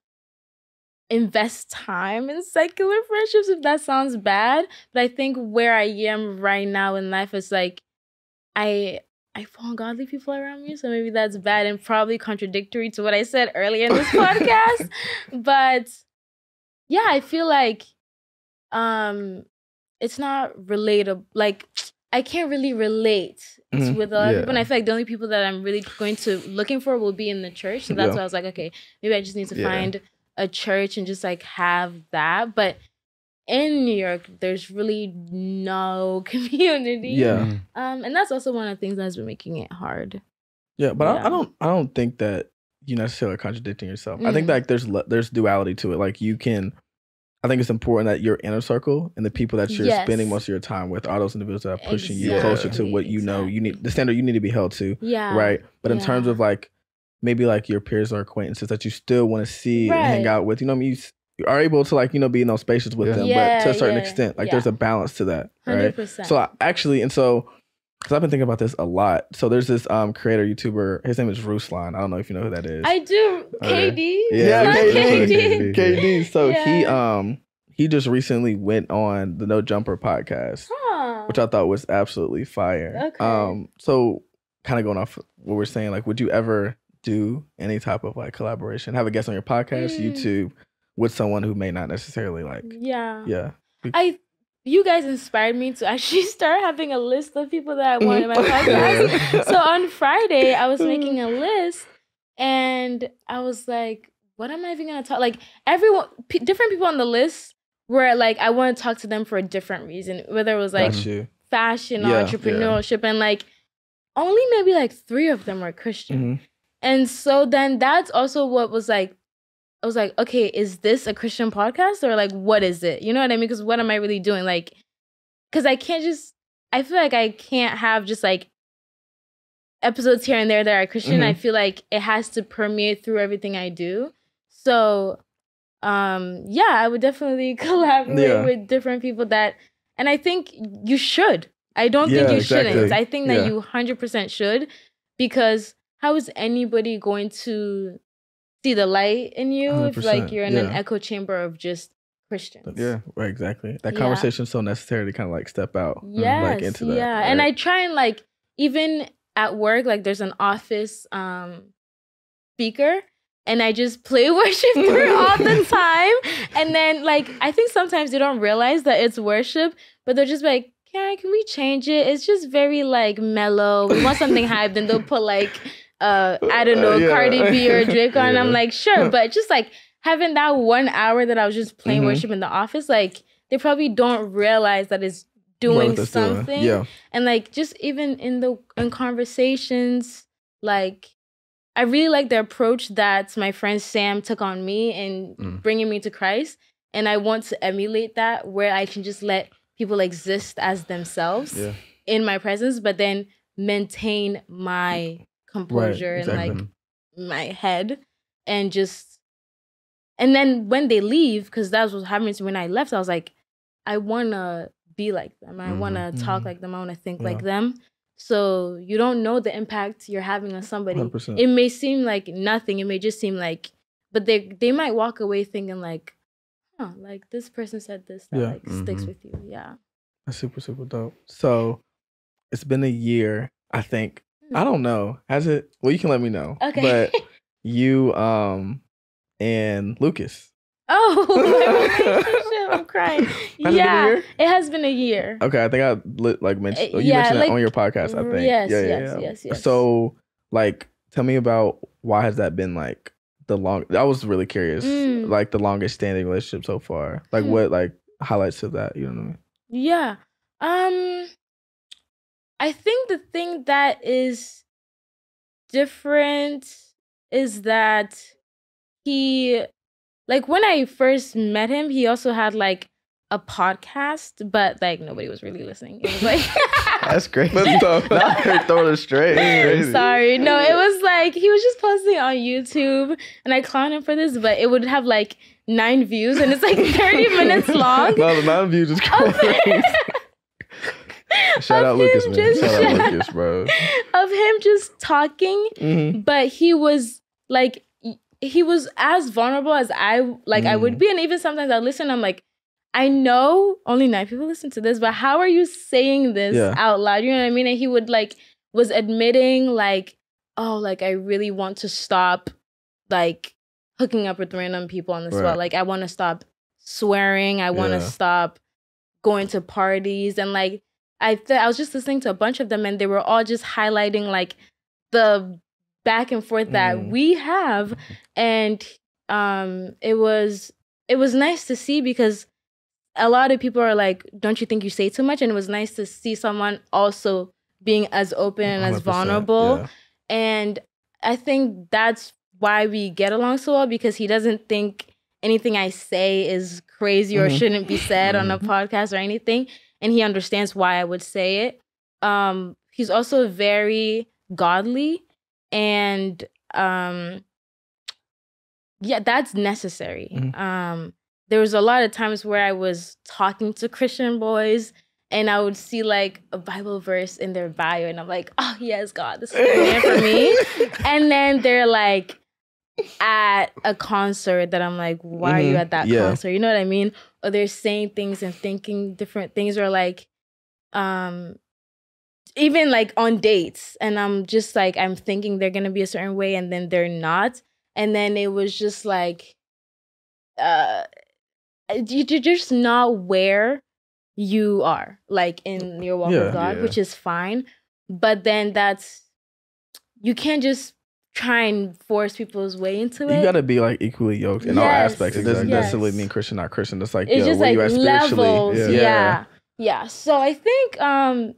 invest time in secular friendships if that sounds bad but I think where I am right now in life is like I I want godly people around me so maybe that's bad and probably contradictory to what I said earlier in this podcast but yeah I feel like um it's not relatable like I can't really relate Mhm. with a lot of people. And Yeah. I feel like the only people that I'm really going to looking for will be in the church. So that's Yeah. why I was like, okay, maybe I just need to Yeah. find a church and just like have that. But in New York, there's really no community. Yeah. Mhm. Um, and that's also one of the things that's been making it hard. Yeah, but I, Yeah. I don't I don't think that you necessarily contradicting yourself. I think Mm. like there's there's duality to it. Like you can I think it's important that your inner circle and the people that you're Yes. spending most of your time with are those individuals that are pushing you closer to what you know you need the standard you need to be held to. Yeah. right? But in terms of like maybe like your peers or acquaintances that you still want to see and hang out with, you know what I mean? You, s- are able to like you know be in those spaces with Yeah. them, Yeah, but to a certain yeah, extent, like yeah. there's a balance to that, Hundred right? percent. So I, actually, and so because I've been thinking about this a lot. So there's this um creator YouTuber. His name is Ruslan. I don't know if you know who that is. I do. Okay. KD. Yeah, KD. KD. KD. So he um he just recently went on the No Jumper podcast, Huh. which I thought was absolutely fire. Okay. Um, so kind of going off what we're saying, like, would you ever do any type of like collaboration? Have a guest on your podcast, Mm. YouTube, with someone who may not necessarily like, yeah. yeah, I you guys inspired me to actually start having a list of people that I want in my podcast. So on Friday, I was making a list and I was like, what am I even gonna talk? Like everyone, p- different people on the list were like, I want to talk to them for a different reason, whether it was like fashion, Yeah, yeah. entrepreneurship, and like only maybe like three of them were Christian. Mhm. And so then that's also what was like, I was like, okay, is this a Christian podcast or like what is it? You know what I mean? Because what am I really doing? Like, because I can't just, I feel like I can't have just like episodes here and there that are Christian. I Mhm. feel like it has to permeate through everything I do. So, um, yeah, I would definitely collaborate Yeah. with different people that, and I think you should. I don't think Yeah, you shouldn't. I think that Yeah. you 100% should because how is anybody going to see the light in you if like you're in an echo chamber of just Christians? Yeah, right, exactly. That Yeah. conversation's so necessary to kind of like step out, Yes, like into that. yeah. And? I try and like even at work, like there's an office um speaker and I just play worship through all the time. And then like I think sometimes they don't realize that it's worship, but they're just like, Karren, can we change it? It's just very like mellow. We want something hype, then they'll put like uh I don't know, Uh, yeah. Cardi B or Drake on. I'm like, sure, but just like having that one hour that I was just playing Mhm. worship in the office, like they probably don't realize that it's doing something. Yeah, And like just even in the in conversations, like I really like the approach that my friend Sam took on me in Mm. bringing me to Christ, and I want to emulate that where I can just let people exist as themselves yeah, in my presence, but then maintain my composure exactly. and like my head and just and then when they leave because that was what happened to me when i left i was like i want to be like them i want to talk Mhm. like them i want to think Yeah. like them so you don't know the impact you're having on somebody 100%. it may seem like nothing it may just seem like but they they might walk away thinking like huh like this person said this that Yeah. like sticks Mhm. with you yeah That's super, super dope. So it's been a year, I think. I don't know. Has it? Well, you can let me know. okay But you um and Lucas. oh my relationship i'm crying Has it yeah year? it has been a year Okay, I think I li- like mentioned. Oh, you yeah, mentioned like- that on your podcast. I think. yes, yeah, yeah, yes, yeah. yes, yes. So, like, tell me about why has that been like the long? I was really curious. Mm. Like the longest standing relationship so far. Like Hmm. what like highlights of that? You know what I mean? Yeah. Um I think the thing that is different is that he like when I first met him, he also had like a podcast, but like nobody was really listening. It was like That's crazy. That's tough. Not her throwing it straight. It's crazy. Sorry. No, it was like he was just posting on YouTube and I clown him for this, but it would have like nine views and it's like 30 minutes long. no, the amount of views is crazy. Shout out of Lucas, him man. just Shout out Lucas, bro. of him just talking hmm but he was like he was as vulnerable as I like I would Mm. be and even sometimes I listen I'm like I know only nine people listen to this but how are you saying this Yeah. out loud you know what I mean and he would like was admitting like oh like I really want to stop like hooking up with random people on the spot like I want to stop swearing I want to Yeah. stop going to parties and like I th- I was just listening to a bunch of them and they were all just highlighting like the back and forth that Mm. we have and um it was it was nice to see because a lot of people are like don't you think you say too much and it was nice to see someone also being as open and as vulnerable yeah. and I think that's why we get along so well because he doesn't think anything I say is crazy or Mhm. shouldn't be said on a podcast or anything. And he understands why I would say it. Um, he's also very godly and um yeah, that's necessary. Mhm. Um there was a lot of times where I was talking to Christian boys and I would see like a Bible verse in their bio, and I'm like, oh yes, God, this is the man for me. And then they're like at a concert that I'm like, why are you Mhm. at that Yeah. concert? You know what I mean? Or they're saying things and thinking different things, or like, um, even like on dates, and I'm just like, I'm thinking they're gonna be a certain way, and then they're not, and then it was just like, uh, you- you're just not where you are, like in your walk Yeah. with God, Yeah. which is fine. But then that's you can't just try and force people's way into it. You gotta be like equally yoked in all aspects. It doesn't yes. necessarily mean Christian, not Christian. It's like, it's yo, just like you levels. Yeah. Yeah. yeah. So I think um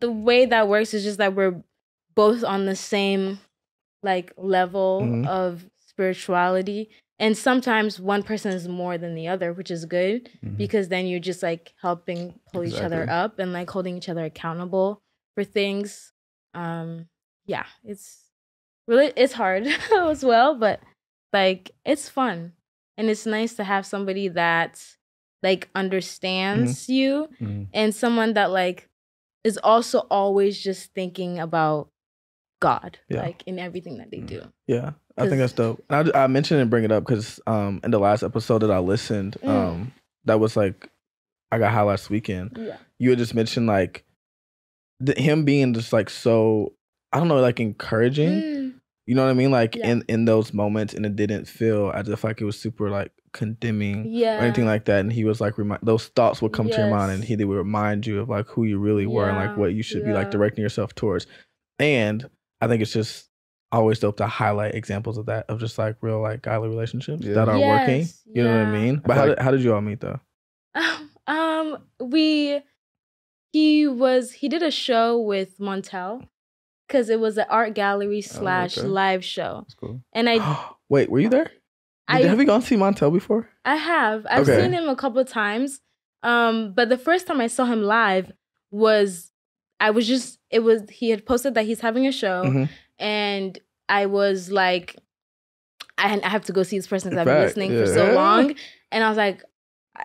the way that works is just that we're both on the same like level Mhm. of spirituality. And sometimes one person is more than the other, which is good Mhm. because then you're just like helping pull each other up and like holding each other accountable for things. Um yeah, it's really it's hard as well, but like it's fun. And it's nice to have somebody that like understands you Mhm. and someone that like is also always just thinking about God, Yeah. like in everything that they Mm. do. Yeah, I think that's dope. And I, I mentioned and bring it up because um in the last episode that I listened, Mm. um that was like I got high last weekend. Yeah. You had just mentioned like the, him being just like so I don't know like encouraging. Mm. You know what I mean? Like Yeah. in in those moments, and it didn't feel as if like it was super like condemning Yeah. or anything like that. And he was like, remind those thoughts would come to your mind, and he they would remind you of like who you really were and like what you should be like directing yourself towards. And I think it's just always dope to highlight examples of that of just like real like godly relationships Yeah. that are working. Yes, You know what I yeah. mean? I But how feel did, how did you all meet though? um, we he was he did a show with Montell because it was an art gallery slash okay. live show, That's cool. and I Wait, were you there? I have you gone to see Montell before? I have I've Okay. seen him a couple of times, um, but the first time I saw him live was I was just it was he had posted that he's having a show, Mhm. and I was like, I I have to go see this person because I've been listening for so long, and I was like,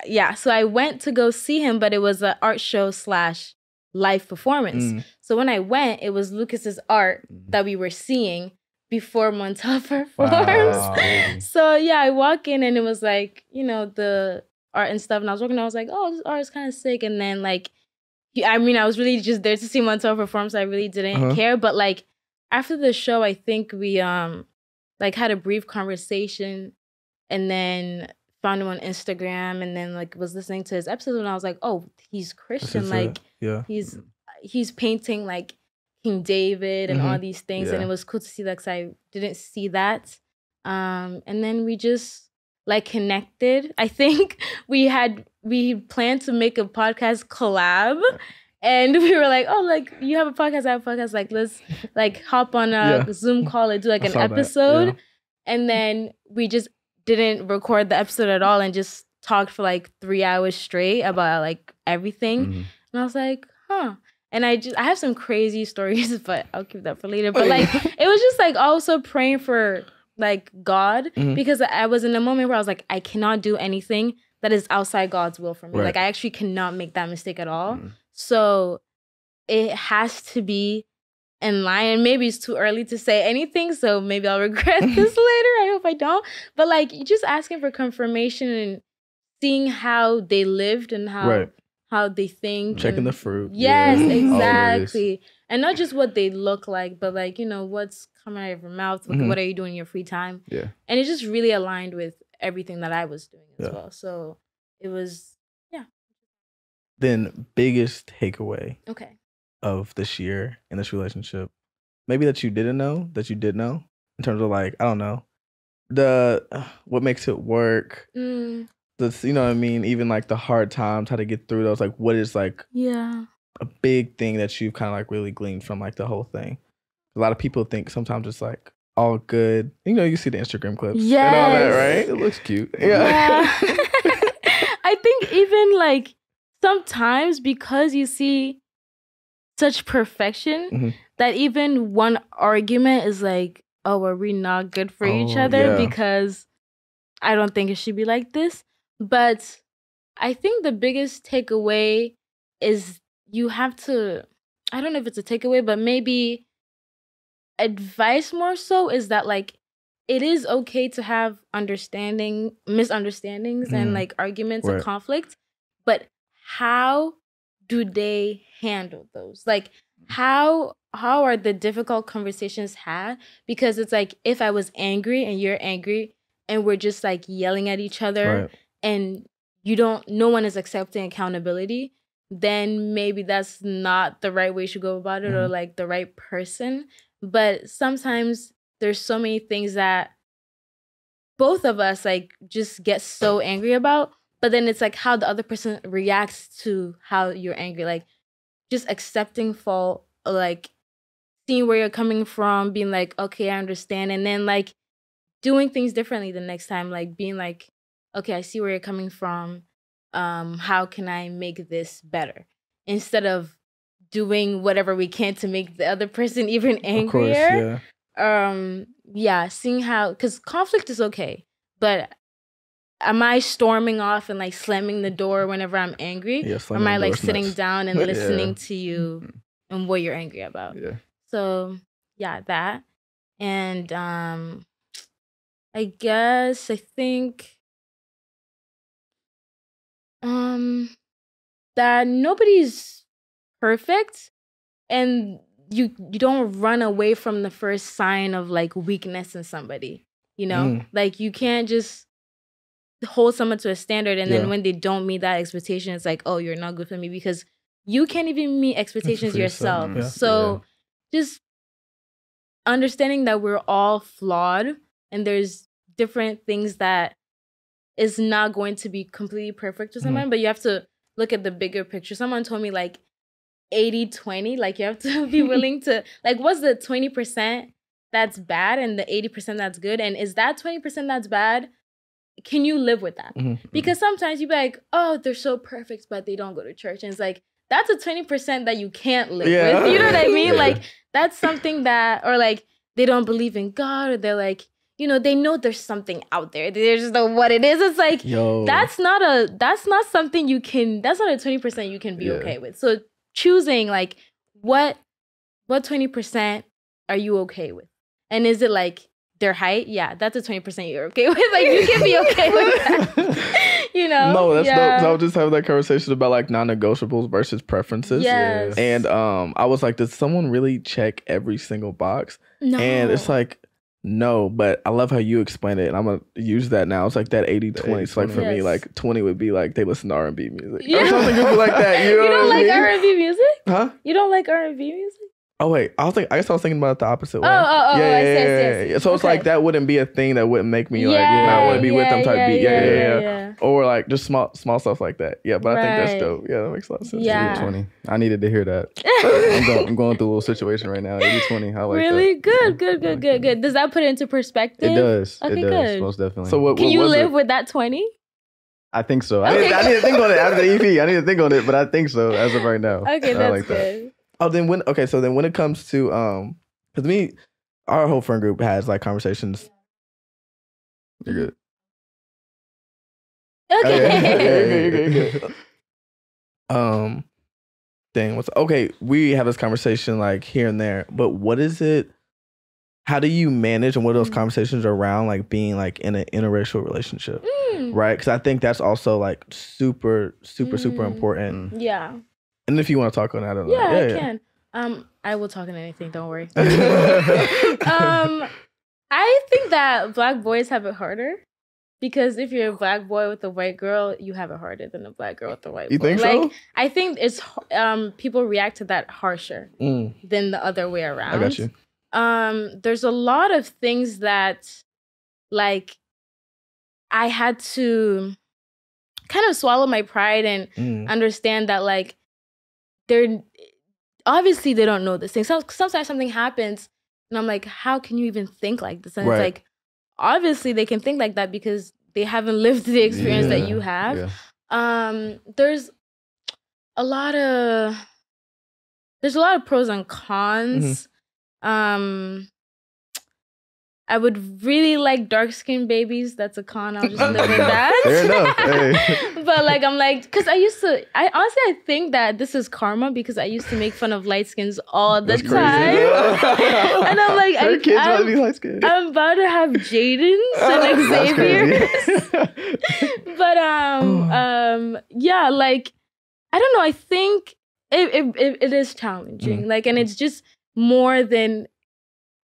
yeah. So I went to go see him, but it was an art show slash live performance. Mm. So when I went, it was Lucas's art Mhm. that we were seeing before Montell performs. Wow. So yeah, I walk in and it was like, you know, the art and stuff. And I was walking, I was like, oh, this art is kind of sick. And then like, I mean, I was really just there to see Montell perform, so I really didn't Uh-huh. care. But like after the show, I think we um like had a brief conversation and then found him on Instagram and then like was listening to his episode and I was like, oh, he's Christian. Like it. yeah. he's he's painting like King David and all Mhm. these things, and it was cool to see that because I didn't see that. Um, and then we just like connected. I think we had we planned to make a podcast collab. And we were like, oh, like you have a podcast, I have a podcast. Like, let's like hop on a Yeah. Zoom call and do like I an episode. yeah. And then we just didn't record the episode at all and just talked for like three hours straight about like everything. Mhm. And I was like, huh. And I just I have some crazy stories, but I'll keep that for later. But like it was just like also praying for like God Mhm. because I was in a moment where I was like, I cannot do anything that is outside God's will for me. Right. Like I actually cannot make that mistake at all. Mhm. So it has to be in line. And maybe it's too early to say anything. So maybe I'll regret this later. I hope I don't. But like just asking for confirmation and seeing how they lived and how Right. How they think. Checking and- the fruit. Yes, Yeah, always. exactly. And not just what they look like, but like, you know, what's coming out of your mouth. Like, Mhm. what are you doing in your free time? Yeah. And it just really aligned with everything that I was doing as Yeah. well. So it was yeah. Then biggest takeaway okay. of this year in this relationship, maybe that you didn't know that you did know in terms of like I don't know the uh, what makes it work. Mm, The you know what I mean. Even like the hard times, how to get through those. Like what is like yeah. a big thing that you've kind of like really gleaned from like the whole thing. A lot of people think sometimes it's like all good. You know, you see the Instagram clips and all that, Yes. It looks cute. right? Yeah. I think even like sometimes because you see such perfection Mhm. that even one argument is like, oh, are we not good for each Oh, other? yeah. Because I don't think it should be like this. But I think the biggest takeaway is you have to I don't know if it's a takeaway, but maybe advice more so is that like it is okay to have understanding misunderstandings and Mhm. like arguments Right. and conflict, but how do they handle those? Like how how are the difficult conversations had? Because it's like if I was angry and you're angry and we're just like yelling at each other Right. And you don't no one is accepting accountability then maybe that's not the right way you should go about it or Mhm. like the right person but sometimes there's so many things that both of us like just get so angry about but then it's like how the other person reacts to how you're angry like just accepting fault like seeing where you're coming from being like okay i understand and then like doing things differently the next time like being like okay i see where you're coming from um how can i make this better instead of doing whatever we can to make the other person even Of course, angrier yeah. um yeah seeing how because conflict is okay but am i storming off and like slamming the door whenever i'm angry Yeah, or am i like sitting nuts. down and Yeah. listening to you and what you're angry about Yeah. so yeah that and um i guess i think um that nobody's perfect and you you don't run away from the first sign of like weakness in somebody you know Mm. like you can't just hold someone to a standard and Yeah. then when they don't meet that expectation it's like oh you're not good for me because you can't even meet expectations yourself, yourself yeah. so just understanding that we're all flawed and there's different things that is not going to be completely perfect for Mhm. someone but you have to look at the bigger picture someone told me like 80 20 like you have to be willing to like what's the 20% that's bad and the 80% that's good and is that 20% that's bad can you live with that Mhm. because sometimes you be like oh they're so perfect but they don't go to church and it's like that's a 20% that you can't live Yeah. with you know what i mean Yeah. like that's something that or like they don't believe in god or they're like you know they know there's something out there they just know what it is it's like Yo, that's not a that's not something you can that's not a 20% you can be Yeah. okay with so choosing like what what 20% are you okay with and is it like their height yeah that's a 20% you're okay with like you can be okay with that you know no, that's yeah. dope. I was just having that conversation about like non-negotiables versus preferences. yes And um, I was like, did someone really check every single box? no. And it's like, no, but I love how you explained it, and I'm gonna use that now. It's like that 80 20. So like for me, like 20 would be like they listen to R&B music. Yeah. Or something like that. You, know you don't like? R&B music Huh? you don't like R&B music Oh wait, I was think I guess I was thinking about it the opposite oh, way. Oh, oh, oh, yeah, I yeah, see, I see, yeah, see. yeah. So it's like that wouldn't be a thing that wouldn't make me like yeah, not want to be with them type beat. Yeah, yeah, yeah. yeah. Or like just small small stuff like that. Yeah, but I think that's dope. Yeah, that makes a lot of sense. Yeah. 20. I needed to hear that. I'm, going, I'm going through a little situation right now. 80 20. I like really that. good Yeah, good good good good does that put it into perspective It does. Okay, it does. good. Most definitely. So what, can what you was live it? with that 20 I think so. I, need, I need to think on it after the EP. I need to think on it, but I think so as of right now. okay I that's like that. Good Oh, then when okay, so then when it comes to um, because me, our whole friend group has like conversations. You're good. okay yeah, yeah, yeah. Um, thing what's okay? We have this conversation like here and there, but what is it? How do you manage and what are those Mm. conversations around like being like in an interracial relationship, Mm, right? Because I think that's also like super, super, super Mm. important. yeah And if you want to talk on that, I don't know. yeah, i can. Um i will talk on anything don't worry. Um i think that black boys have it harder because if you're a black boy with a white girl you have it harder than a black girl with a white You boy. think like so? i think it's um people react to that harsher Mm, than the other way around. I got you. um there's a lot of things that like i had to kind of swallow my pride and Mm, understand that like they're obviously they don't know this thing so, sometimes something happens and i'm like how can you even think like this and Right. it's like obviously they can think like that because they haven't lived the experience Yeah. that you have Yeah. um there's a lot of there's a lot of pros and cons Mm-hmm. um I would really like dark skinned babies. That's a con. I'll just live with that. Fair enough. Hey. but like I'm like, because I used to. I honestly I think that this is karma because I used to make fun of light skins all the That's time. and I'm like, Her I, kids to be I'm, light skinned. I'm about to have Jaden's and Xavier's. but um um yeah like i don't know i think it it, it, it is challenging like and it's just more than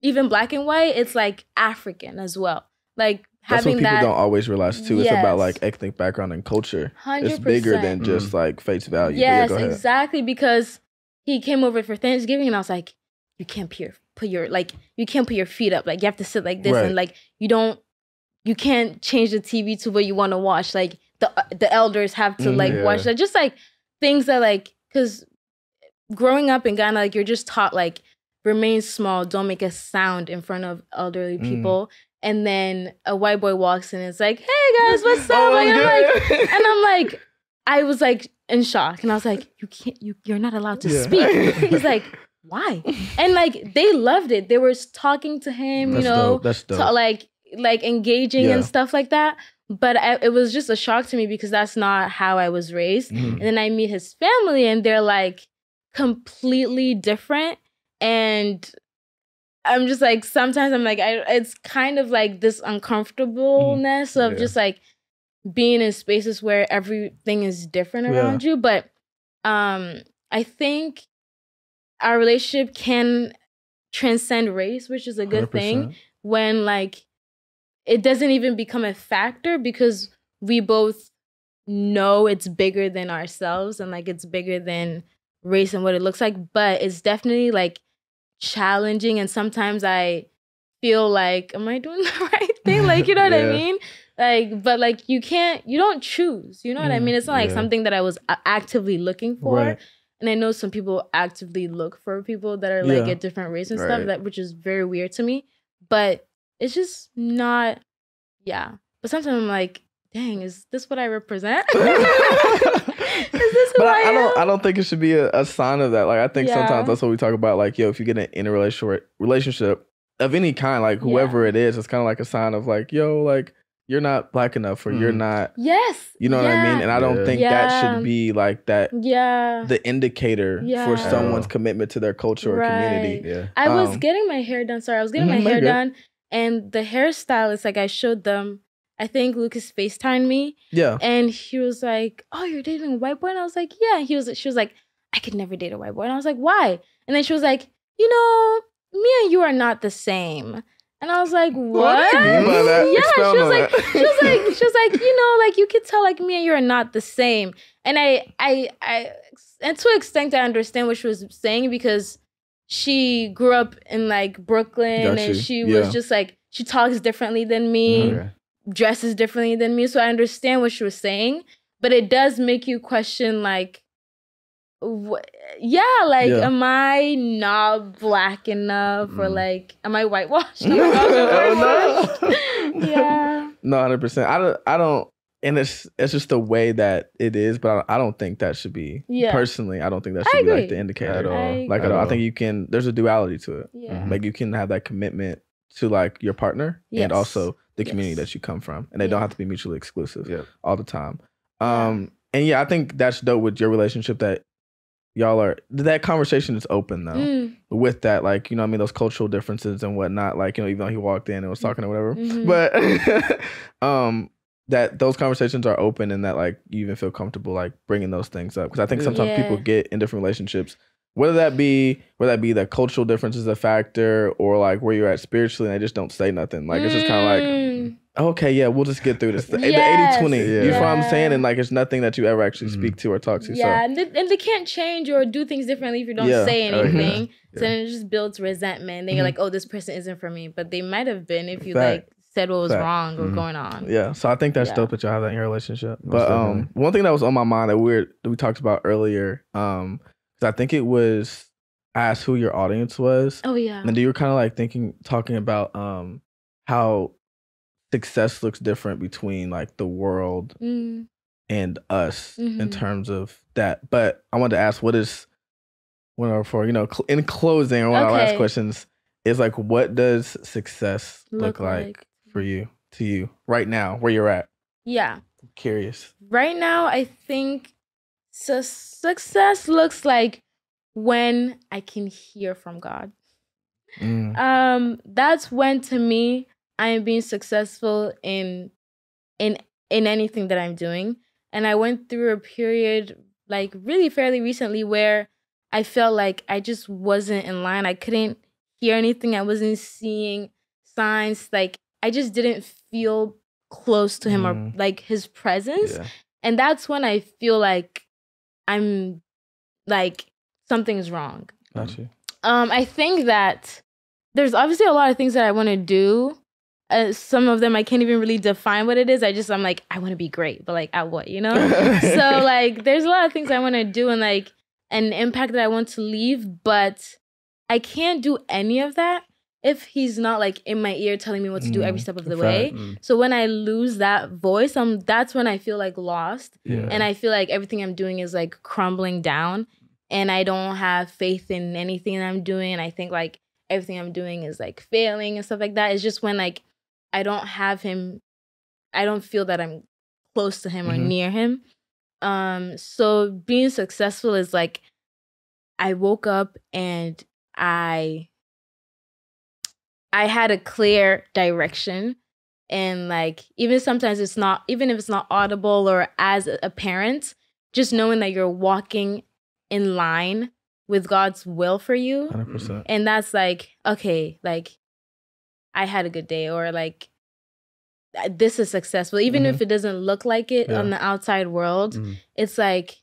even black and white it's like african as well like That's what having people that don't always realize too. It's about like ethnic background and culture. 100%. It's bigger than just like face value. But yeah, yes exactly because he came over for thanksgiving and i was like you can't put your put your like you can't put your feet up like you have to sit like this Right. and like you don't you can't change the tv to what you want to watch like the the elders have to Mhm. like Yeah. watch that just like things that like because growing up in ghana like you're just taught like remain small don't make a sound in front of elderly Mm. people and then a white boy walks in and it's like hey guys what's up Oh, Like, I'm like, and I'm like, I was like in shock, and I was like, you can't, you, you're not allowed to Yeah. speak. He's like, why? And like they loved it. They were talking to him, That's you know, dope. That's dope. to, like like engaging Yeah. and stuff like that. But I, it was just a shock to me because that's not how I was raised. Mhm. And then I meet his family, and they're like completely different. And I'm just like, sometimes I'm like, I, it's kind of like this uncomfortableness of Yeah. just like being in spaces where everything is different Yeah. around you. But um, I think our relationship can transcend race, which is a good thing 100%. when like it doesn't even become a factor because we both know it's bigger than ourselves and like it's bigger than race and what it looks like but it's definitely like challenging and sometimes i feel like am i doing the right thing like you know what i mean like but like you can't you don't choose you know what i Mm, mean it's not like yeah. something that i was actively looking for Right. and I know some people actively look for people that are like Yeah. a different race and stuff, that which is very weird to me. But it's just not, yeah. But sometimes I'm like, dang, is this what I represent? is this who but I, I, I don't. I don't think it should be a, a sign of that. Like I think Yeah. sometimes that's what we talk about. Like yo, if you get in, in a relationship relationship of any kind, like whoever it is, it's kind of like a sign of like yo, like you're not black enough or you're Mhm. not. yes. You know what I mean? And I don't Yeah. think that should be like that. yeah. The indicator Yeah. for someone's Oh. commitment to their culture or community. Yeah. I was um, getting my hair done. Sorry, I was getting Mhm, my hair good. done, and the hairstylist, like I showed them. I think Lucas FaceTimed me, Yeah. And he was like, "Oh, you're dating a white boy?" And I was like, "Yeah." And he was, she was like, "I could never date a white boy." And I was like, "Why?" And then she was like, "You know, me and you are not the same." And I was like, "What?" What do you mean by that? Yeah, she was like, that. she was like, she was like, you know, like you could tell, like me and you are not the same. And I, I, I, and to an extent, I understand what she was saying because she grew up in like Brooklyn, Got and you. she Yeah. was just like she talks differently than me Okay. Dresses differently than me. So I understand what she was saying, but it does make you question like wh- yeah, like Yeah. am I not black enough or Mm. like am I whitewashed? Am I whitewashed? no. yeah. No, hundred percent. I don't. I don't. And it's it's just the way that it is, but I, I don't think that should be. Yeah. Personally, I don't think that I should be like the indicator At all. I Like at At all. I think you can. There's a duality to it. Yeah. Mhm. Like you can have that commitment to like your partner Yes. and also the community that you come from, and they don't have to be mutually exclusive Yep. all the time. Um, and yeah, I think that's dope with your relationship that y'all are. That conversation is open though. Mm, With that, like you know, what I mean, those cultural differences and whatnot. Like you know, even though he walked in and was talking or whatever, mhm. but um that those conversations are open and that like you even feel comfortable like bringing those things up because i think sometimes people get in different relationships whether that be whether that be that cultural difference is a factor or like where you're at spiritually and they just don't say nothing like it's just kind of like Mm, okay yeah we'll just get through this the, Yes. the 80-20 you know what i'm saying and like it's nothing that you ever actually Mhm. speak to or talk to yeah, so and, they, and they can't change or do things differently if you don't Yeah. say Oh, yeah. anything. So then it just builds resentment. Then you're Mhm. like, oh, this person isn't for me, but they might have been if you Fact. like said what was Fact. wrong or Mhm. going on. Yeah, so I think that's Yeah. dope that y'all have that in your relationship. But um, one thing that was on my mind that we that we talked about earlier, um, 'cause I think it was asked who your audience was, Oh yeah. and you were kind of like thinking, talking about um, how success looks different between like the world Mm. and us in Mhm. terms of that. But I wanted to ask, what is, whatever for you know, cl- in closing, or one of our last questions is like what does success look, like, for you to you right now where you're at? Yeah. curious. Right now, I think su- success looks like when I can hear from God. Mm. Um, that's when to me I am being successful in in in anything that I'm doing. And I went through a period like really fairly recently where I felt like I just wasn't in line. I couldn't hear anything. I wasn't seeing signs. Like I just didn't feel close to him or Mm. like his presence. Yeah. And that's when I feel like I'm like something's wrong. Got you. Um, I think that there's obviously a lot of things that I want to do. Uh, some of them I can't even really define what it is. I just I'm like I want to be great, but like at what, you know? so like there's a lot of things I want to do and like an impact that I want to leave, but I can't do any of that if he's not like in my ear telling me what to do every Mm, step of the fact. way. Mm. So when I lose that voice, um that's when I feel like lost Yeah. and I feel like everything I'm doing is like crumbling down and I don't have faith in anything that I'm doing and I think like everything I'm doing is like failing and stuff like that. It's just when like I don't have him I don't feel that I'm close to him or Mhm. near him. Um so being successful is like I woke up and I I had a clear direction and like even sometimes it's not even if it's not audible or as a parent just knowing that you're walking in line with God's will for you Hundred percent. and that's like okay like I had a good day or like this is successful even if it doesn't look like it Yeah. on the outside world Mhm. it's like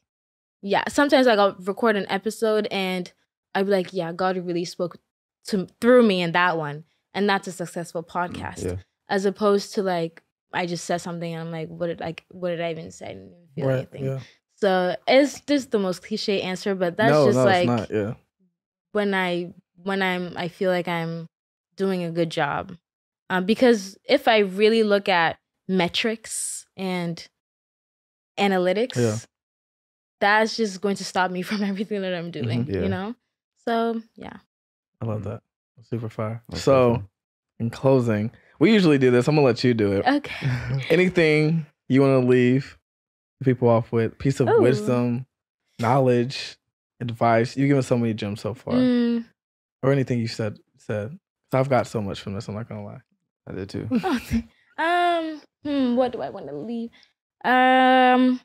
yeah sometimes like i'll record an episode and i'd be like yeah god really spoke to through me in that one and that's a successful podcast Yeah. as opposed to like i just said something and i'm like what did like what did i even say i didn't even feel Right. anything Yeah. so it's just the most cliche answer but that's no, just no, like not. Yeah. when I when I'm I feel like I'm doing a good job. Um, because if I really look at metrics and analytics, Yeah. that's just going to stop me from everything that I'm doing. Mhm. Yeah. You know? So yeah. I love that. Super fire. That's so, awesome. in closing, we usually do this. I'm gonna let you do it. Okay. Anything you want to leave people off with? Piece of Ooh. wisdom, knowledge, advice. You've given so many gems so far, Mm, or anything you said. Said. So I've got so much from this. I'm not gonna lie. I did too. um, hmm, what do I want to leave? Um,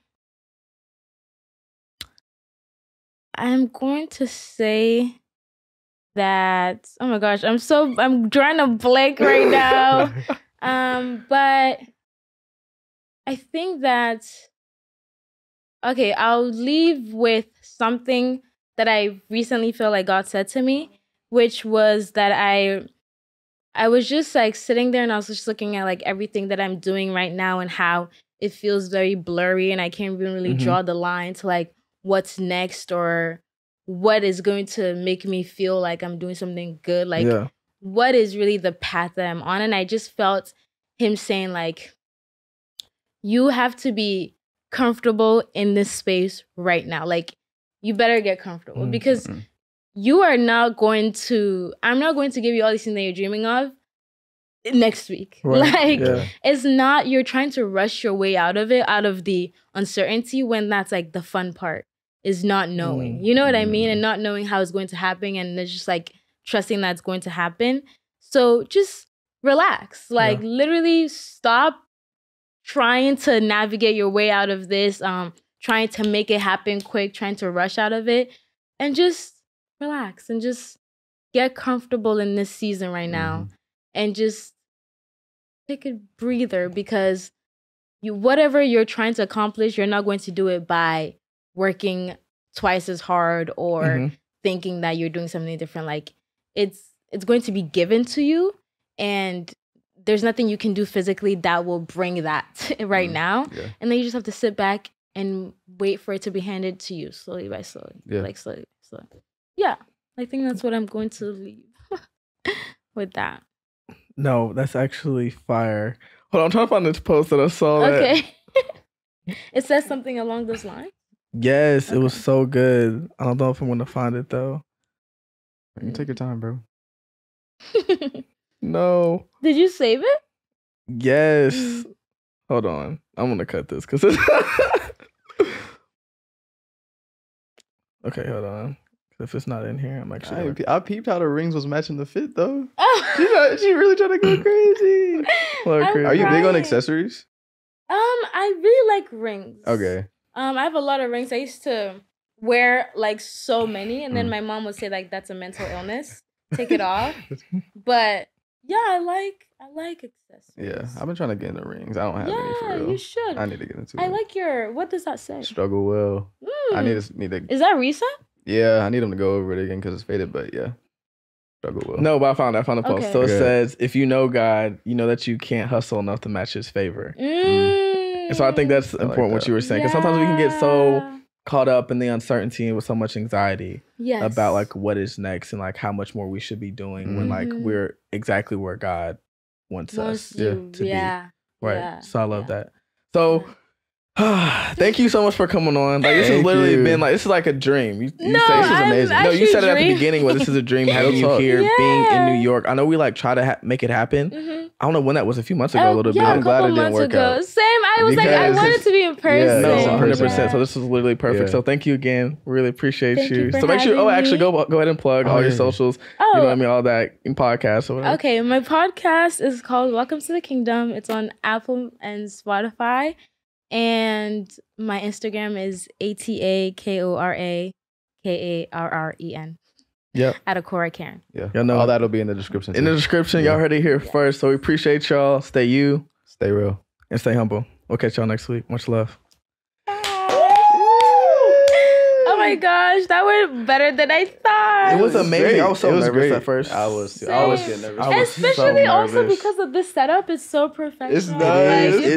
I'm going to say that. Oh my gosh, I'm so I'm trying to blank right now. um, but I think that okay, I'll leave with something that I recently feel like God said to me, which was that I I was just like sitting there and I was just looking at like everything that I'm doing right now and how it feels very blurry and I can't even really Mhm. draw the line to like what's next or what is going to make me feel like I'm doing something good. Like yeah. what is really the path that I'm on. And I just felt him saying, like, you have to be comfortable in this space right now. Like, you better get comfortable Mm, because mm. you are not going to, I'm not going to give you all these things that you're dreaming of next week. Right. Like, yeah. it's not, you're trying to rush your way out of it, out of the uncertainty when that's like the fun part is not knowing. Mm, You know what I mean? mm. And not knowing how it's going to happen and it's just like trusting that it's going to happen. So just relax. Like Yeah. literally stop trying to navigate your way out of this, um, trying to make it happen quick, trying to rush out of it, and just relax and just get comfortable in this season right now and just take a breather because you whatever you're trying to accomplish, you're not going to do it by working twice as hard or Mhm. thinking that you're doing something different. Like it's it's going to be given to you and there's nothing you can do physically that will bring that right Mm. now. Yeah. And then you just have to sit back and wait for it to be handed to you slowly by slowly. Yeah. Like slowly, slowly. Yeah. I think that's what I'm going to leave with that. No, that's actually fire. Hold on, I'm trying to find this post that I saw. That, Okay. it says something along those lines. Yes, it was so good. I don't know if I'm gonna find it though. You can take your time, bro. No. Did you save it? Yes. Mm. Hold on. I'm gonna cut this because. okay, hold on. If it's not in here, I'm actually. I, gonna- pe- I peeped how the rings was matching the fit though. Oh. She, not, she really trying to go crazy. Look, I'm Are you big on accessories? Um, I really like rings. Okay. Um, I have a lot of rings. I used to wear like so many, and then Mm. my mom would say like that's a mental illness. Take it off. But yeah, I like I like accessories. Yeah, I've been trying to get into rings. I don't have any yeah, for real. you should. I I, need to get into it. like your. What does that say? struggle well. I Mm. need to need to. Is that recent? Yeah, I need them to go over it again because it's faded. But yeah, struggle well. No, but I found I found a post. Okay. So it Okay. says, if you know God, you know that you can't hustle enough to match His favor. Mm. And so I think that's I like important what you were saying because sometimes we can get so caught up in the uncertainty and with so much anxiety yes. about like what is next and like how much more we should be doing when like Mhm. we're exactly where God wants Wants us. you- to be. yeah. Right. yeah, So I love yeah. that. So thank you so much for coming on. Like this has literally you. been like this is like a dream. You, you No, say this is I'm amazing. no, you said it at the beginning, but this is a dream having Real you talk. here, being in New York. I know we like try to ha- make it happen. Mhm. I don't know when that was, a few months ago, Oh, a little yeah, bit. a I'm glad couple it didn't months work ago. out. Same. I was like, I wanted to be in person. Yeah, No, Same. 100. percent So this is literally perfect. Yeah. So thank you again. Really appreciate Thank you. you so make sure. Oh, actually, go go ahead and plug Oh, all your yeah. socials. Oh, You know what I mean? All that in podcasts or whatever. Okay, my podcast is called Welcome to the Kingdom. It's on Apple and Spotify. And my Instagram is A T A K O R A K A R R E N. Yep. Atakora Karren. Yeah, Y'all know- all that'll be in the description. In the description, Yeah. y'all heard it here first. So we appreciate y'all. Stay you Stay real. and stay humble. We'll catch y'all next week. Much love. Oh my gosh, that went better than I thought. It was amazing. I was so was nervous great. at first. I was. too. I was Same. getting nervous. I was so Especially also nervous. because of this setup is so professional. It's nice. you It's